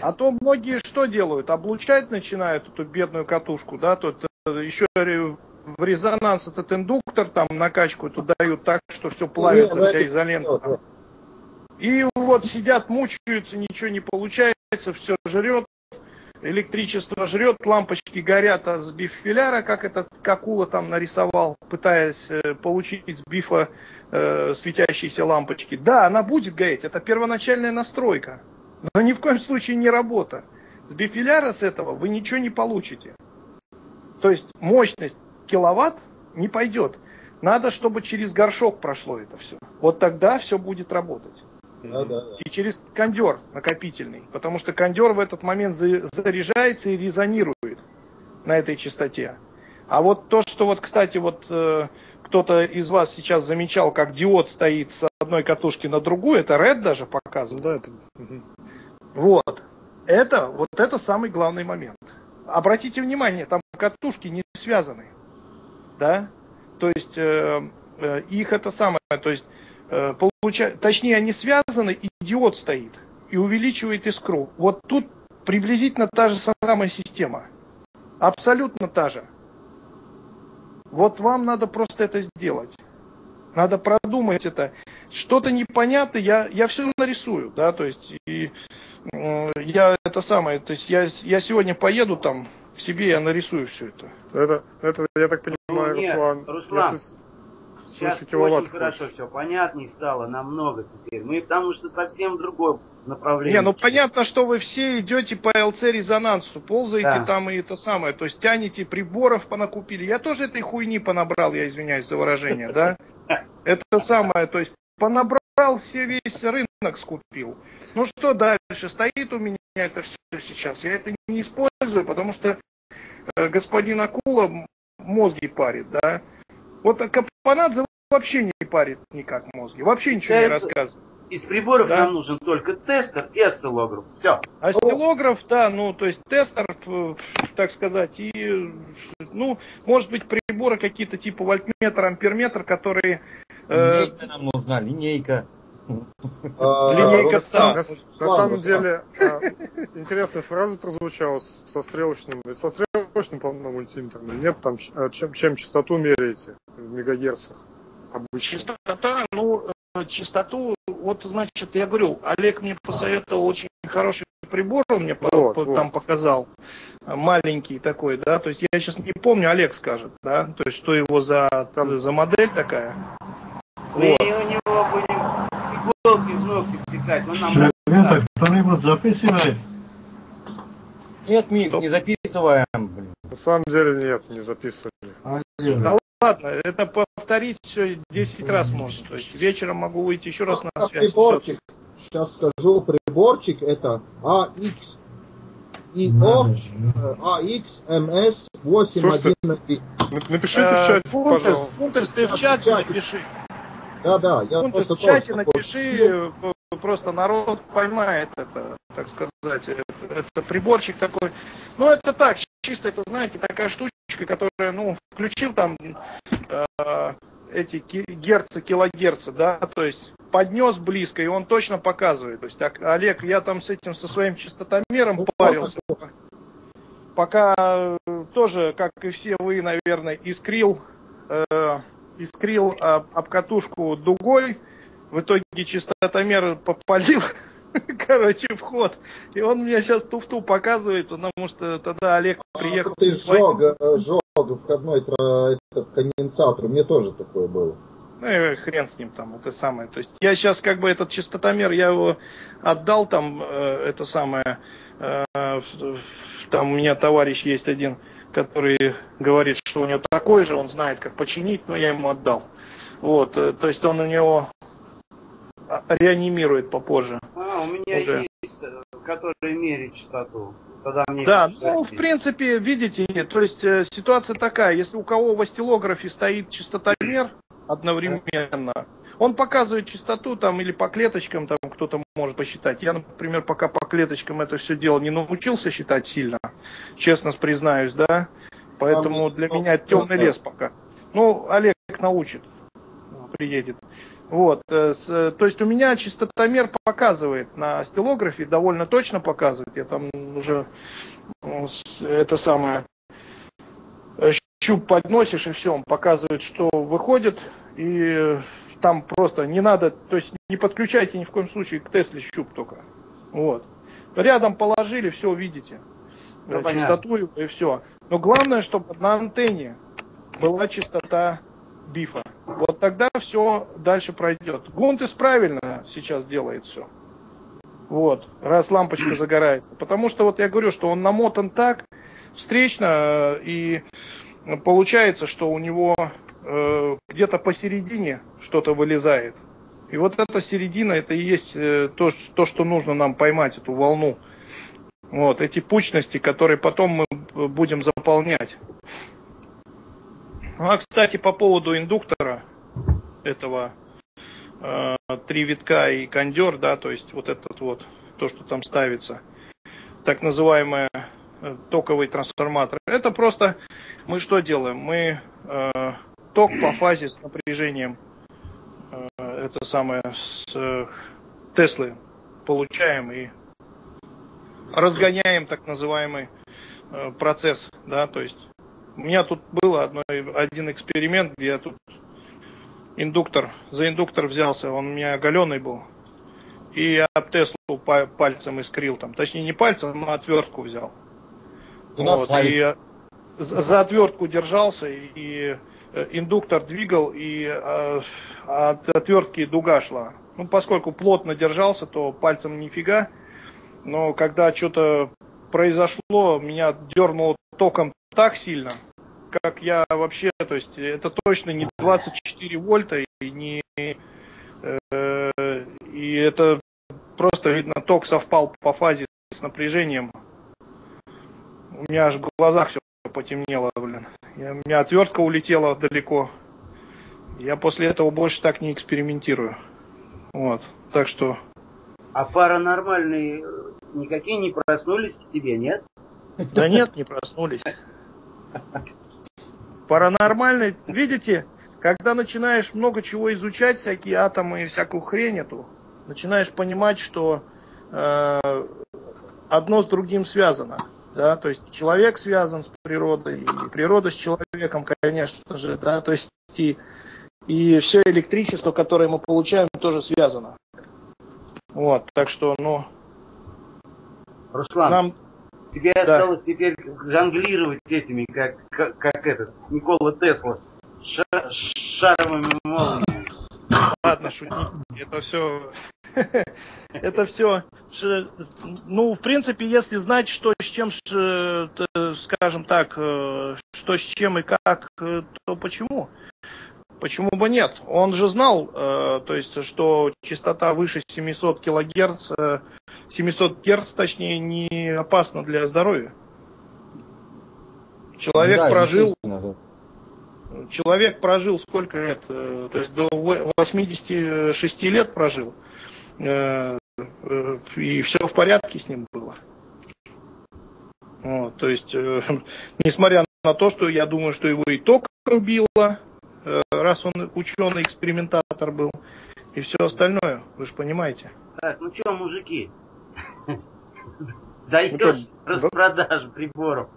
А то многие что делают? Облучать начинают эту бедную катушку, да, тут э, еще в резонанс этот индуктор, там накачку тут дают так, что все плавится, вся изолента. И вот сидят, мучаются, ничего не получается, все жрет, электричество жрет, лампочки горят от с биффиляра, как этот Какула там нарисовал, пытаясь э, получить с бифа э, светящиеся лампочки. Да, она будет гореть, это первоначальная настройка, но ни в коем случае не работа. С биффиляра с этого вы ничего не получите. То есть мощность киловатт не пойдет. Надо, чтобы через горшок прошло это все. Вот тогда все будет работать. Да, да, да. И через кондер накопительный. Потому что кондер в этот момент заряжается и резонирует на этой частоте. А вот то, что вот, кстати, вот э, кто-то из вас сейчас замечал, как диод стоит с одной катушки на другую, это Red даже показывает. Да, это... Вот. Это, вот это самый главный момент. Обратите внимание, там катушки не связаны. Да? То есть э, э, их это самое, то есть получа... точнее они связаны, и диод стоит и увеличивает искру. Вот тут приблизительно та же самая система. Абсолютно та же. Вот вам надо просто это сделать. Надо продумать это. Что-то непонятное, я, я все нарисую, да, то есть и, э, я это самое, то есть я, я сегодня поеду там к себе, я нарисую все это. Это, это я так понимаю, ну, нет, Руслан. Руслан, если Сейчас очень хорошо все понятнее стало, намного теперь. Мы потому что совсем другое направление. Не, ну понятно, что вы все идете по ЛЦ-резонансу, ползаете да. там и это самое, то есть тянете приборов понакупили. Я тоже этой хуйни понабрал, я извиняюсь за выражение, да? Это самое, то есть понабрал все, весь рынок скупил. Ну что дальше? Стоит у меня это все сейчас. Я это не использую, потому что э, господин Акула мозги парит, да. Вот Капанадзе вообще не парит никак мозги, вообще ничего Это... не рассказывает. Из приборов да? нам нужен только тестер и осциллограф. Все. Осциллограф, да, ну, то есть тестер, так сказать, и, ну, может быть, приборы какие-то типа вольтметр, амперметр, которые... Э... Линейка нам нужна, линейка. А, линейка да. На самом деле, а, интересная фраза прозвучала со стрелочным, со стрелочным, по-моему, мультиметром. Нет, там, а, чем, чем частоту меряете в мегагерцах? Обычно? Частота, ну, э, частоту, вот, значит, я говорю, Олег мне посоветовал очень хороший прибор, он мне вот, по, вот. там показал, маленький такой, да, то есть я сейчас не помню, Олег скажет, да, то есть что его за, там, за модель такая. Мы вот. у него будем иголки в ногти втекать, но нам... Вента, кто-нибудь записывает? Нет, Мик, не записываем, блин. На самом деле нет, не записывали. А, да ладно, это повторить все 10 раз можно. То есть вечером могу выйти еще раз на связь. Приборчик, сейчас скажу, приборчик это AX ИО AX MS811. Напишите в чате, Фунтес, пожалуйста. Фунтес, ты в чате напиши. Да, да, я Фунтес, в чате напиши, просто народ поймает это, так сказать. Это, это приборчик такой. Ну, это так, чисто это, знаете, такая штучка, которая, ну, включил там э, эти герцы, килогерцы, да, то есть поднес близко, и он точно показывает. То есть, так, Олег, я там с этим, со своим частотомером ну, парился. Пока э, тоже, как и все вы, наверное, искрил, э, искрил об, об катушку дугой, в итоге частотомер попалил короче, вход. И он мне сейчас туфту показывает, потому что тогда Олег а, приехал. А, ты сжег, сжег входной этот конденсатор, мне тоже такое было. Ну и хрен с ним там, это самое. То есть я сейчас как бы этот частотомер, я его отдал там, э, это самое, э, там у меня товарищ есть один, который говорит, что у него такой же, он знает, как починить, но я ему отдал. Вот, э, то есть он у него реанимирует попозже. У меня уже. есть, э, который меряет частоту. Тогда мне да, ну, в принципе, видите, то есть э, ситуация такая, если у кого в остилографе стоит частотомер одновременно, он показывает частоту там или по клеточкам, там кто-то может посчитать. Я, например, пока по клеточкам это все дело не научился считать сильно, честно признаюсь, да. Поэтому для меня темный лес пока. Ну, Олег научит, приедет. Вот, э, с, то есть у меня частотомер показывает на стилографе, довольно точно показывает. Я там уже это самое щуп подносишь и все, он показывает, что выходит, и там просто не надо, то есть не подключайте ни в коем случае к Тесле щуп только. Вот. Рядом положили, все видите. Ну, частоту и все. Но главное, чтобы на антенне была частота бифа. Вот тогда все дальше пройдет. Гунтес правильно сейчас делает все. Вот, раз лампочка загорается. Потому что вот я говорю, что он намотан так, встречно, и получается, что у него э, где-то посередине что-то вылезает. И вот эта середина, это и есть э, то, то, что нужно нам поймать, эту волну. Вот, эти пучности, которые потом мы будем заполнять. Ну, а, кстати, по поводу индуктора этого э, три витка и кондер, да, то есть вот этот вот, то, что там ставится, так называемый э, токовый трансформатор. Это просто мы что делаем? Мы э, ток по фазе с напряжением, э, это самое, с э, Теслы получаем и разгоняем так называемый э, процесс, да, то есть у меня тут был одно, один эксперимент, где я тут индуктор, за индуктор взялся, он у меня оголенный был, и я об Теслу пальцем искрил там, точнее не пальцем, а отвертку взял. Вот, и за отвертку держался, и э, индуктор двигал, и э, от отвертки дуга шла. Ну, поскольку плотно держался, то пальцем нифига, но когда что-то произошло, меня дернуло током так сильно, как я вообще, то есть это точно не 24 вольта и не э, и это просто видно ток совпал по фазе с напряжением. У меня аж в глазах все потемнело, блин. Я, у меня отвертка улетела далеко. Я после этого больше так не экспериментирую. Вот, так что а паранормальные никакие не проснулись к тебе, нет? Да нет, не проснулись. Паранормальные, видите, когда начинаешь много чего изучать, всякие атомы и всякую хрень эту, начинаешь понимать, что э, одно с другим связано. Да, то есть человек связан с природой, и природа с человеком, конечно же, да, то есть и, и все электричество, которое мы получаем, тоже связано. Вот, так что, ну... Руслан, нам... тебе да. осталось теперь жонглировать этими, как, как, как этот, Никола Тесла, ша шаровыми молниями. Ладно, шутник, это все... Это все, ну, в принципе, если знать, что с чем, скажем так, э, что с чем и как, э, то почему? Почему бы нет? Он же знал, э, то есть, что частота выше 700 килогерц, э, 700 герц, точнее, не опасна для здоровья. Человек да, прожил, человек прожил сколько лет? Э, то есть до 86 лет прожил, э, э, и все в порядке с ним было. Вот, то есть, несмотря на то, что я думаю, что его и током било, раз он ученый, экспериментатор был, и все остальное, вы же понимаете. Так, ну что, мужики, даешь ну, распродажу приборов.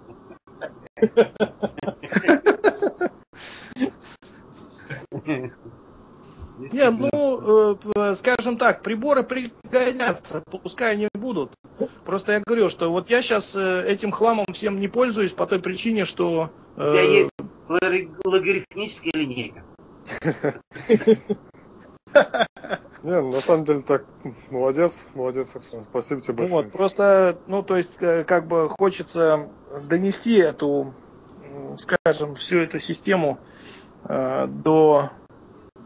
Не, ну, э, скажем так, приборы пригодятся, пускай они будут. Просто я говорю, что вот я сейчас э, этим хламом всем не пользуюсь по той причине, что... У тебя есть логарифмическая линейка. Не, на самом деле так, молодец, молодец, Оксана, спасибо тебе большое. Вот, просто, ну, то есть, э, как бы хочется донести эту, скажем, всю эту систему э, до,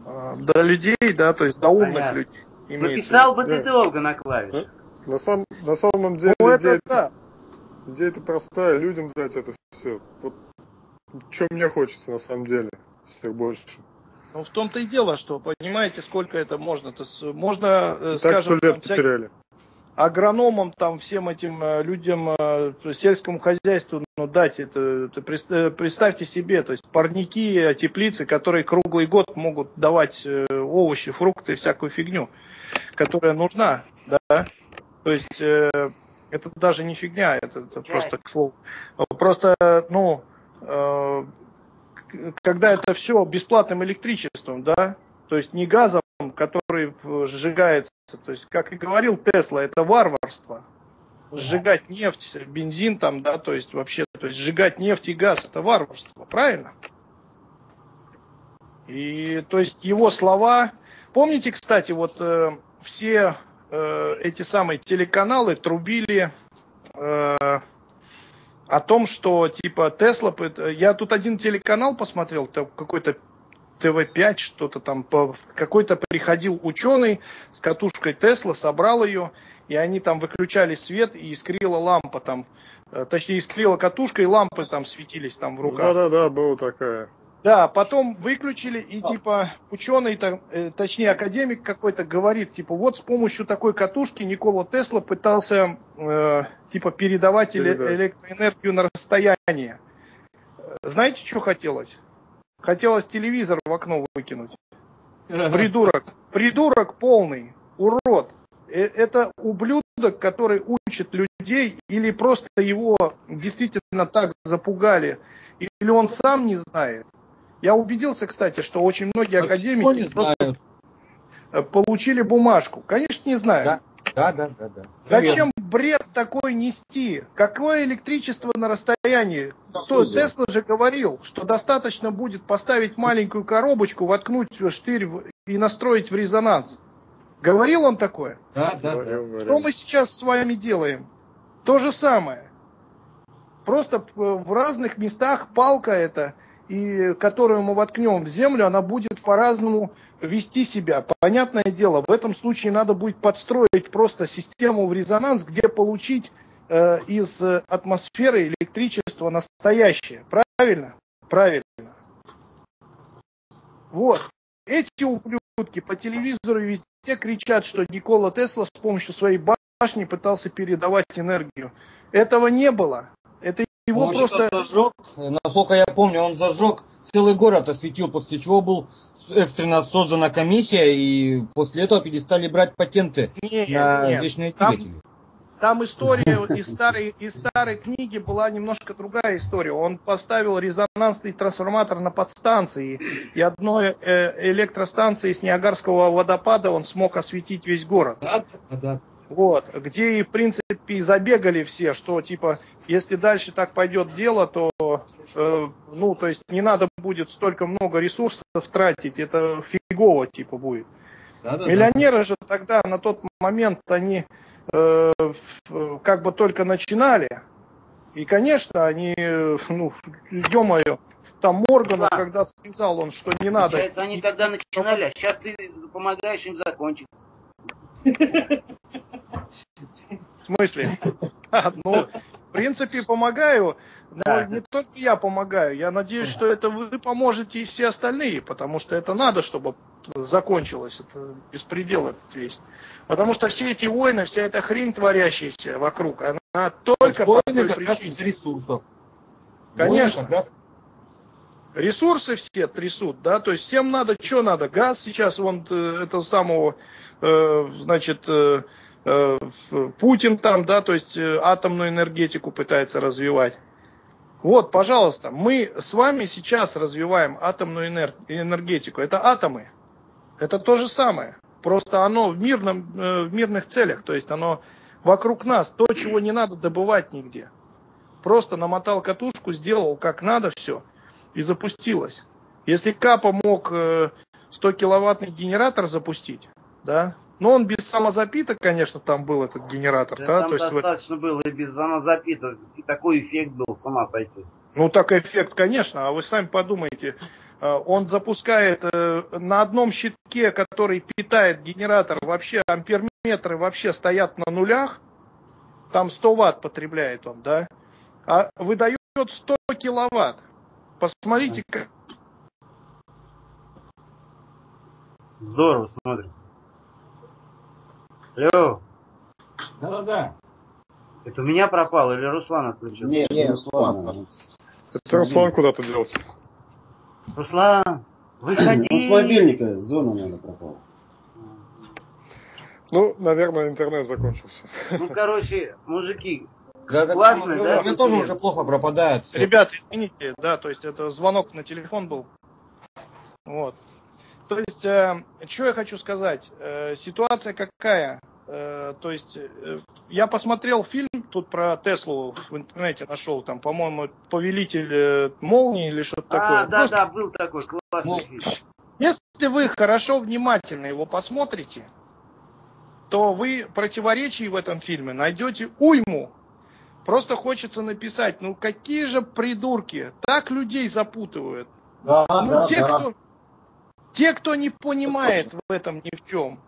э, до людей, да, то есть до умных Понятно. людей. Написал бы ты долго на клавишах. На, сам, на самом деле ну, идея, это, да. идея это простая, людям дать это все. Вот что мне хочется на самом деле, всех больше. Ну, в том-то и дело, что, понимаете, сколько это можно. То можно, э, так скажем... лет там, потеряли. агрономам, там, всем этим э, людям, э, сельскому хозяйству ну, дать это, это. Э, представьте себе, то есть парники, теплицы, которые круглый год могут давать овощи, фрукты, всякую фигню, которая нужна, да. То есть это даже не фигня, это, это просто к слову. Просто, ну, когда это все бесплатным электричеством, да, то есть не газом, который сжигается. То есть, как и говорил Тесла, это варварство. Сжигать нефть, бензин там, да, то есть вообще, то есть сжигать нефть и газ, это варварство, правильно? И то есть его слова, помните, кстати, вот э, все э, эти самые телеканалы трубили э, о том, что типа Тесла, я тут один телеканал посмотрел, какой-то ТВ-5, что-то там, какой-то приходил ученый с катушкой Тесла, собрал ее, и они там выключали свет, и искрила лампа там, э, точнее, искрила катушка, и лампы там светились там в руках. Да-да-да, была такая. Да, потом выключили, и типа ученый, э, точнее академик какой-то говорит, типа вот с помощью такой катушки Никола Тесла пытался э, типа передавать Передать. электроэнергию на расстояние. Знаете, что хотелось? Хотелось телевизор в окно выкинуть. Придурок. Придурок полный. Урод. Э, это ублюдок, который учит людей, или просто его действительно так запугали, или он сам не знает. Я убедился, кстати, что очень многие а академики просто получили бумажку. Конечно, не знаю. Да. Да, да, да, да. Зачем бред такой нести? Какое электричество на расстоянии? То, Тесла же говорил, что достаточно будет поставить маленькую коробочку, воткнуть штырь и настроить в резонанс. Говорил он такое? Да, да, да. Что мы сейчас с вами делаем? То же самое. Просто в разных местах палка эта, и которую мы воткнем в землю, она будет по-разному вести себя. Понятное дело, в этом случае надо будет подстроить просто систему в резонанс, где получить э, из атмосферы электричество настоящее. Правильно? Правильно. Вот. Эти ублюдки по телевизору везде кричат, что Никола Тесла с помощью своей башни пытался передавать энергию. Этого не было. Это его он просто... зажег, насколько я помню, он зажег целый город осветил, после чего был экстренно создана комиссия, и после этого перестали брать патенты нет, на нет. вечные двигатели. Там история из старой, из старой книги была немножко другая история. Он поставил резонансный трансформатор на подстанции, и одной э, электростанции с Ниагарского водопада он смог осветить весь город. Да, да. Вот, где, в принципе, забегали все, что, типа, если дальше так пойдет дело, то, э, ну, то есть не надо будет столько много ресурсов тратить, это фигово, типа, будет. Да, да, Миллионеры да. же тогда, на тот момент, они э, как бы только начинали, и, конечно, они, ну, ё-моё, там Морганов, да. когда сказал он, что не надо. Получается, они тогда начинали, а сейчас ты помогаешь им закончить. В смысле? Ну, в принципе, помогаю, но да. не только я помогаю. Я надеюсь, что это вы поможете и все остальные, потому что это надо, чтобы закончилось. Это беспредел этот весь. Потому что все эти войны, вся эта хрень творящаяся вокруг, она только по одной причине. ресурсов. Конечно. Войны, раз... Ресурсы все трясут, да, то есть всем надо, что надо, газ сейчас, вон, э, этого самого, э, значит, Э, Путин там, да, то есть э, атомную энергетику пытается развивать. Вот, пожалуйста, мы с вами сейчас развиваем атомную энергетику. Это атомы. Это то же самое. Просто оно в, мирном, э, в мирных целях. То есть оно вокруг нас. То, чего не надо добывать нигде. Просто намотал катушку, сделал как надо все и запустилось. Если Капа мог 100 киловаттный генератор запустить, да, но он без самозапиток, конечно, там был этот генератор, да? да? Там То есть достаточно вы... было и без самозапиток. И такой эффект был, с ума сойти. Ну, так эффект, конечно. А вы сами подумайте. Э, он запускает э, на одном щитке, который питает генератор, вообще амперметры вообще стоят на нулях. Там 100 ватт потребляет он, да? А выдает 100 киловатт. Посмотрите, как... Здорово смотрится. Алло. Да-да-да. Это у меня пропал или Руслан отключил? Не, не, Руслан. Это Руслан куда-то делся. Руслан, выходи. Ну, с мобильника зона надо пропала. Ну, наверное, интернет закончился. Ну, короче, мужики, Да, да, Классно, да, У меня тоже уже плохо пропадает. всё. Ребят, извините, да, то есть это звонок на телефон был. Вот. То есть, что я хочу сказать? Э, ситуация какая? Э, то есть, э, я посмотрел фильм тут про Теслу в интернете нашел, там, по-моему, Повелитель э, молнии или что-то такое. а, да, Просто да, был такой классный Ну, фильм. Если вы хорошо, внимательно его посмотрите, то вы противоречий в этом фильме найдете уйму. Просто хочется написать, ну какие же придурки, так людей запутывают. Да, Ну, да, те, да. кто, те, кто не понимает в этом ни в чем,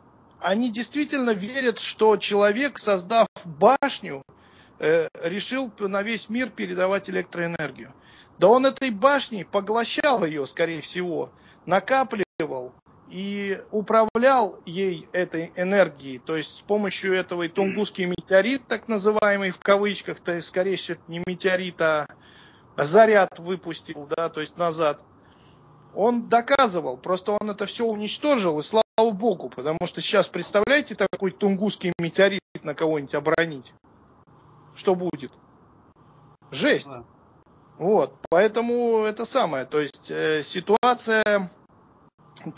они действительно верят, что человек, создав башню, э, решил на весь мир передавать электроэнергию. Да он этой башней поглощал ее, скорее всего, накапливал и управлял ей этой энергией. То есть с помощью этого и тунгусский метеорит, так называемый в кавычках, то есть скорее всего не метеорит, а заряд выпустил, да, то есть назад. Он доказывал, просто он это все уничтожил, и слава богу, потому что сейчас, представляете, такой тунгусский метеорит на кого-нибудь оборонить? Что будет? Жесть. Да. Вот, поэтому это самое, то есть э, ситуация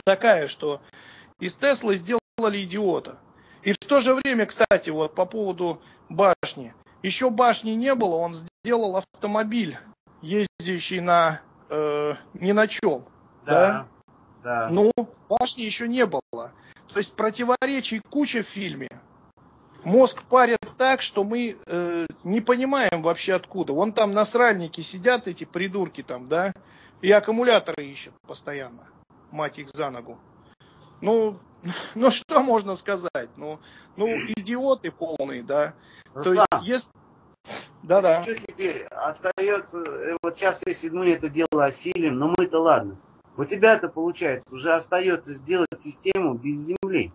такая, что из Теслы сделали идиота. И в то же время, кстати, вот по поводу башни. Еще башни не было, он сделал автомобиль, ездящий на э, ни на чем. Да, да. Ну, башни еще не было. То есть противоречий куча в фильме. Мозг парит так, что мы э, не понимаем вообще откуда. Вон там насральники сидят, эти придурки там, да, и аккумуляторы ищут постоянно. Мать их за ногу. Ну, ну что можно сказать? Ну, ну идиоты полные, да. То Руслан, есть, если... Да-да. что теперь? Остается, э, вот сейчас если мы это дело осилим, но мы-то ладно. У тебя-то получается, уже остается сделать систему без земли.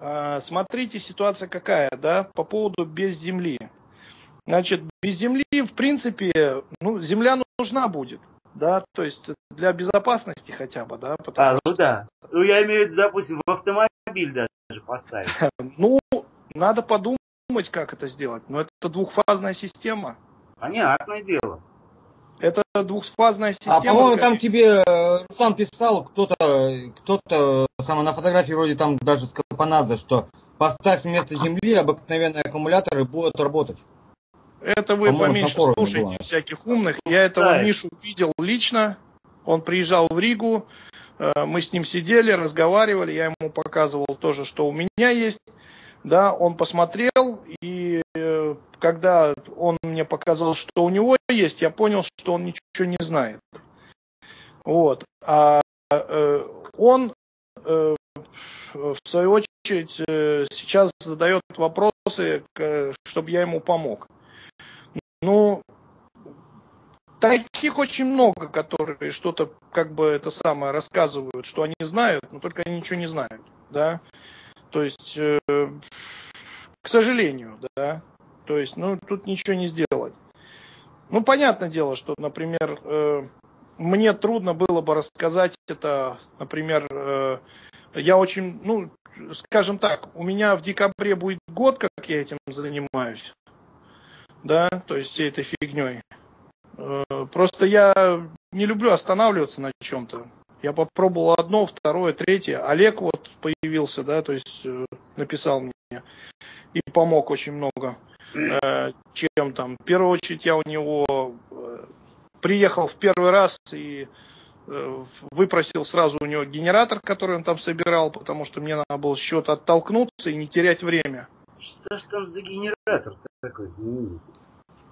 А, Смотрите, ситуация какая, да, по поводу без земли. Значит, без земли, в принципе, ну, земля нужна будет, да, то есть для безопасности хотя бы, да, потому А, ну да. Ну я имею в виду, допустим, в автомобиль даже поставить. Ну, надо подумать, как это сделать. Но это двухфазная система. Понятное дело. Это двухфазная система. А по-моему, там тебе э, Руслан писал, кто-то, кто-то, сам на фотографии вроде там даже с Капанадзе, что поставь вместо земли обыкновенный аккумулятор и будет работать. Это вы По-моему, поменьше слушайте было. всяких умных. Я этого Да. Мишу видел лично. Он приезжал в Ригу. э, Мы с ним сидели, разговаривали. Я ему показывал тоже, что у меня есть. Да, он посмотрел, и э, когда он мне показал, что у него есть, я понял, что он ничего не знает. Вот. А э, он, э, в свою очередь, э, сейчас задает вопросы, чтобы я ему помог. Ну, таких очень много, которые что-то как бы это самое рассказывают, что они знают, но только они ничего не знают, да. То есть, к сожалению, да. То есть, ну, тут ничего не сделать. Ну, понятное дело, что, например, э, мне трудно было бы рассказать это, например, э, я очень, ну, скажем так, у меня в декабре будет год, как я этим занимаюсь, да, то есть всей этой фигней. Э, Просто я не люблю останавливаться на чем-то. Я попробовал одно, второе, третье. Олег вот появился, да, то есть э, написал мне и помог очень много. Чем там? В первую очередь я у него э, приехал в первый раз и э, выпросил сразу у него генератор, который он там собирал, потому что мне надо было счет оттолкнуться и не терять время. Что ж там за генератор такой?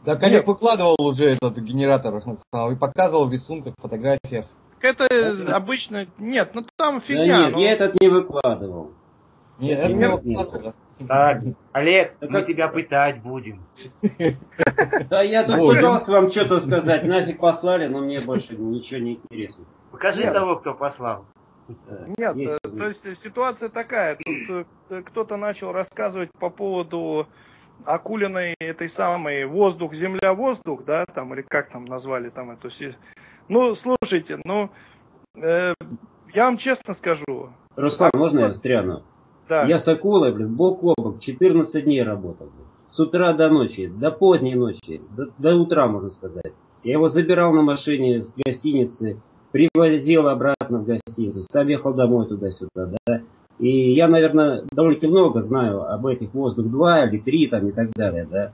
Так Олег выкладывал уже этот генератор и показывал в рисунках, фотографиях. Это обычно... Нет, ну там Да фигня. нет, но- я этот не выкладывал. Нет, это не выкладывал. Так, Олег, Так мы как- тебя пытать будем. Да я тут пытался вам что-то сказать, нафиг послали, но мне больше ничего не интересно. Покажи Нет. того, кто послал. Нет, есть, то есть ситуация такая. Тут кто-то начал рассказывать по поводу Акулиной этой самой воздух, земля, воздух, да, там, или как там назвали там эту... Ну, слушайте, ну, э, я вам честно скажу. Руслан, можно я встряну? Да. Я с акулой, блин, бок о бок, 14 дней работал. Блин. С утра до ночи, до поздней ночи, до, до утра, можно сказать. Я его забирал на машине с гостиницы, привозил обратно в гостиницу, сам ехал домой туда-сюда, да. И я, наверное, довольно-таки много знаю об этих воздух-2 или 3 там и так далее, да.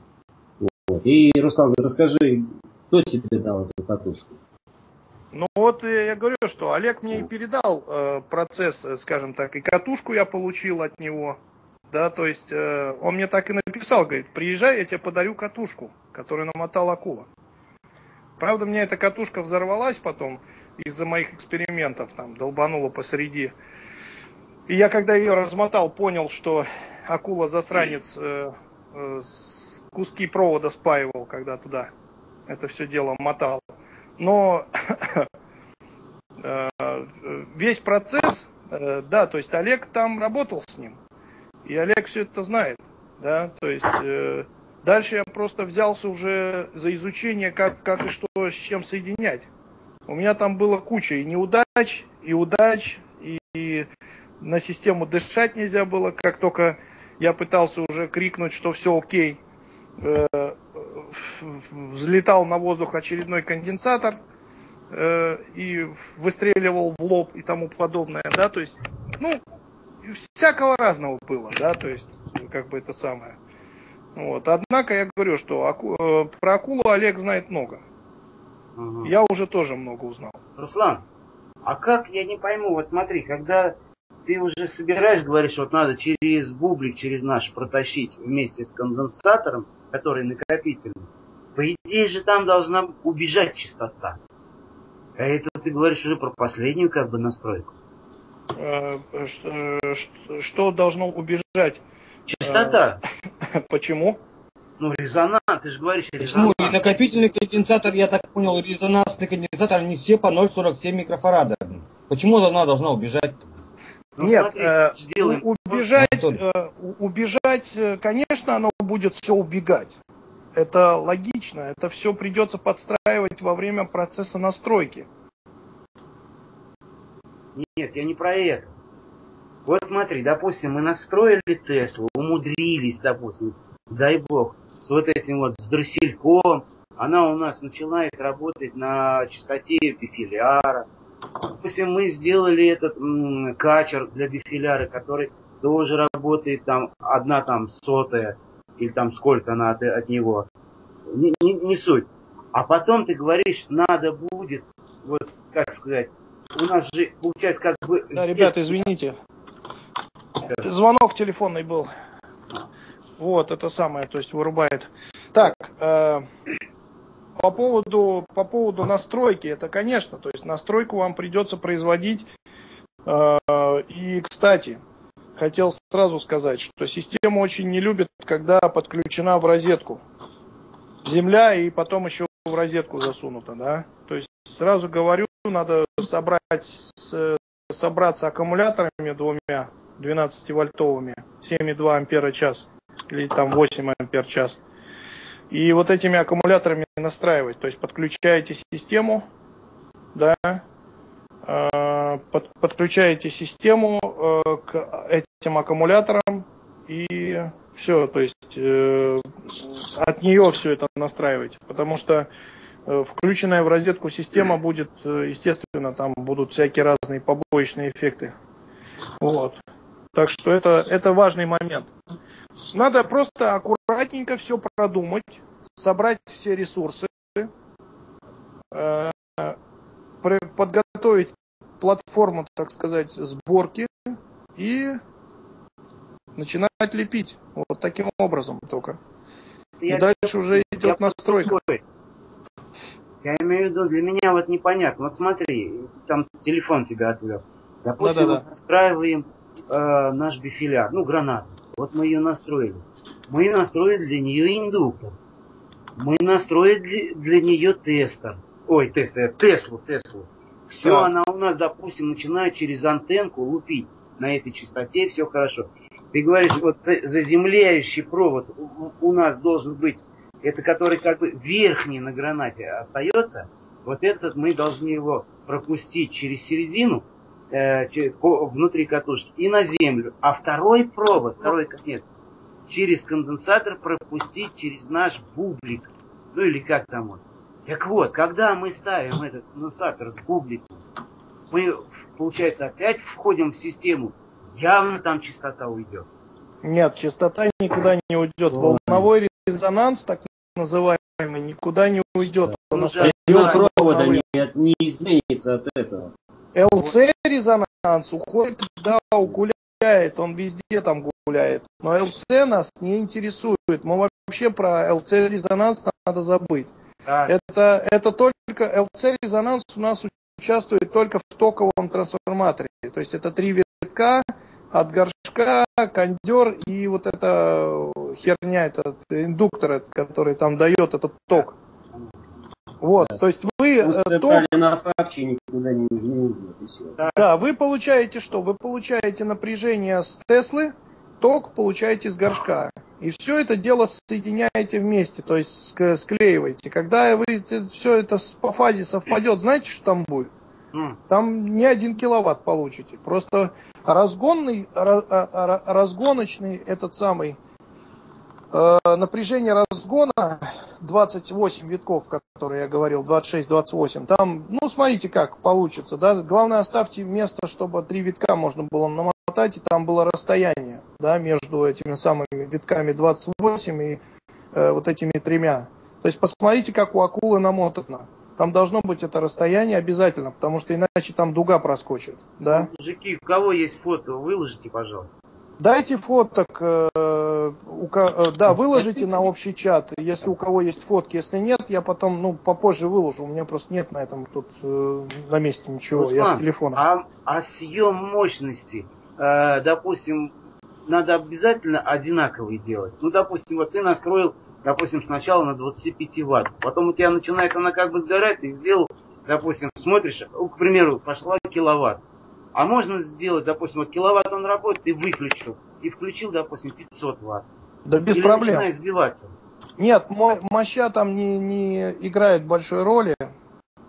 Вот. И, Руслан, расскажи, кто тебе дал эту катушку? Вот э, я говорю, что Олег мне и передал э, процесс, э, скажем так, и катушку я получил от него. Да, то есть э, он мне так и написал, говорит, приезжай, я тебе подарю катушку, которую намотал акула. Правда, мне эта катушка взорвалась потом из-за моих экспериментов, там, долбанула посреди. И я, когда ее размотал, понял, что акула засранец э, э, куски провода спаивал, когда туда это все дело мотал. Но весь процесс, э, да, то есть Олег там работал с ним, и Олег все это знает, да, то есть э, дальше я просто взялся уже за изучение, как, как и что с чем соединять. У меня там было куча и неудач, и удач, и на систему дышать нельзя было, как только я пытался уже крикнуть, что все окей, взлетал на воздух очередной конденсатор э, и выстреливал в лоб и тому подобное, да, то есть, ну, всякого разного было, да, то есть, как бы это самое. Вот. Однако я говорю, что аку... э, про акулу Олег знает много. Угу. Я уже тоже много узнал. Руслан, а как, я не пойму, вот смотри, когда ты уже собираешь, говоришь, вот надо через бублик, через наш протащить вместе с конденсатором, который накопительный, по идее же там должна убежать частота. А это ты говоришь уже про последнюю как бы настройку. Э, что должно убежать? Частота. Почему? Ну, резонанс, ты же говоришь резонанс. Почему? И накопительный конденсатор, я так понял, резонансный конденсатор, они все по 0,47 микрофарада. Почему она должна убежать? Ну, Нет, смотри, э, убежать, э, убежать, э, конечно, оно будет все убегать. Это логично, это все придется подстраивать во время процесса настройки. Нет, я не про это. Вот смотри, допустим, мы настроили Теслу, умудрились, допустим, дай бог, с вот этим вот, с дроссельком, она у нас начинает работать на частоте бифиляра, Допустим, мы сделали этот м, качер для бифиляра, который тоже работает там одна там сотая или там сколько она от, от него. Не, не, не суть. А потом ты говоришь, надо будет, вот как сказать, у нас же получается как бы... Да, ребята, извините. Звонок телефонный был. Вот, это самое, то есть вырубает. Так, э, по поводу, по поводу настройки, это, конечно, то есть настройку вам придется производить. Э, и, кстати, хотел сразу сказать, что система очень не любит, когда подключена в розетку. Земля и потом еще в розетку засунута, да. То есть сразу говорю, надо собрать, собраться аккумуляторами двумя 12-вольтовыми, 7,2 ампера час или там 8 ампер час. И вот этими аккумуляторами настраивать. То есть подключаете систему, да, э, под, подключаете систему э, этим аккумуляторам и все, то есть э, от нее все это настраивать, потому что включенная в розетку система будет, естественно, там будут всякие разные побочные эффекты. Вот. Так что это, это важный момент. Надо просто аккуратненько все продумать, собрать все ресурсы, э, подготовить платформу, так сказать, сборки и начинать лепить. Вот таким образом только. Я, и дальше уже идет настройка. Я имею в виду, для меня вот непонятно. Вот смотри, там телефон тебя отвел. Допустим, да, да, да. настраиваем э, наш бифиляр, ну, гранату. Вот мы ее настроили. Мы настроили для нее индуктор. Мы настроили для, для нее тестер. Ой, тестер, Теслу, Теслу. Все да. она у нас, допустим, начинает через антенку лупить на этой частоте, все хорошо. Ты говоришь, вот заземляющий провод у, у нас должен быть, это который как бы верхний на гранате остается, вот этот мы должны его пропустить через середину, э, внутри катушки и на землю. А второй провод, второй конец, через конденсатор пропустить через наш бублик. Ну или как там вот. Так вот, когда мы ставим этот конденсатор с бубликом, мы, получается, опять входим в систему, явно там частота уйдет. Нет, частота никуда не уйдет. Волновой резонанс, так называемый, никуда не уйдет. Он ну, остается провода не, не изменится от этого. ЛЦ-резонанс уходит, да, гуляет, он везде там гуляет. Но ЛЦ нас не интересует. Мы вообще про ЛЦ-резонанс надо забыть. Да. Это, это только ЛЦ-резонанс у нас участвует только в токовом трансформаторе. То есть это три витка от горшка, кондер и вот эта херня, этот индуктор, который там дает этот ток. Вот, то есть вы э, ток... на факте никуда не, не Да. да, вы получаете что? Вы получаете напряжение с Теслы, ток получаете с горшка. И все это дело соединяете вместе, то есть склеиваете. Когда вы все это по фазе совпадет, знаете, что там будет? Там не один киловатт получите. Просто разгонный, разгоночный этот самый Э, напряжение разгона 28 витков, которые я говорил, 26-28, там, ну, смотрите, как получится, да, главное оставьте место, чтобы три витка можно было намотать, и там было расстояние, да, между этими самыми витками 28 и э, вот этими тремя. То есть посмотрите, как у акулы намотано. Там должно быть это расстояние обязательно, потому что иначе там дуга проскочит, да. Мужики, у кого есть фото, выложите, пожалуйста. Дайте фоток, э, у, э, да, выложите на общий чат, если у кого есть фотки. Если нет, я потом, ну, попозже выложу. У меня просто нет на этом тут э, на месте ничего, Руслан, я с телефона. А, а съем мощности, э, допустим, надо обязательно одинаковый делать. Ну, допустим, вот ты настроил, допустим, сначала на 25 ватт, потом у тебя начинает она как бы сгорать, ты сделал, допустим, смотришь, ну, к примеру, пошла киловатт. А можно сделать, допустим, вот киловатт он работает, ты выключил, и включил, допустим, 500 ватт. Да без Или проблем. начинает сбиваться. Нет, моща там не, не играет большой роли.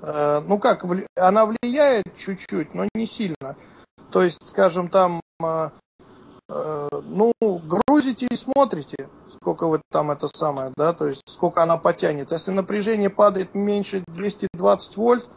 Э, ну как, она влияет чуть-чуть, но не сильно. То есть, скажем, там, э, э, ну, грузите и смотрите, сколько вы там это самое, да, то есть сколько она потянет. Если напряжение падает меньше 220 вольт,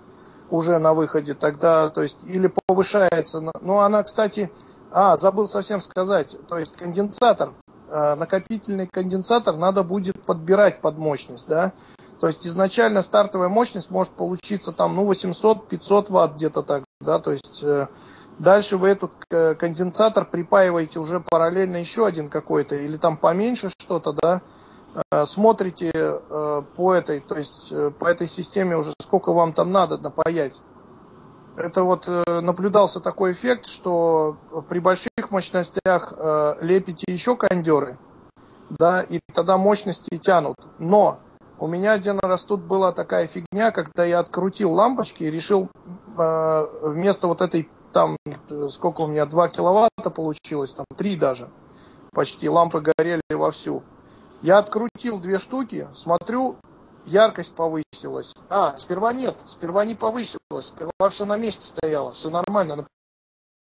уже на выходе, тогда, то есть, или повышается. Ну, она, кстати, а, забыл совсем сказать, то есть конденсатор, э, накопительный конденсатор надо будет подбирать под мощность, да. То есть изначально стартовая мощность может получиться там, ну, 800-500 ватт где-то так, да, то есть э, дальше вы этот э, конденсатор припаиваете уже параллельно еще один какой-то, или там поменьше что-то, да, Э, смотрите э, по этой, то есть по этой системе уже сколько вам там надо напаять. Это вот наблюдался такой эффект, что при больших мощностях лепите еще кондеры, да, и тогда мощности тянут. Но у меня один раз тут была такая фигня, когда я открутил лампочки и решил вместо вот этой там, сколько у меня, 2 киловатта получилось, там 3 даже, почти, лампы горели вовсю. Я открутил две штуки, смотрю, яркость повысилась. А, сперва нет, сперва не повысилась, сперва все на месте стояло, все нормально,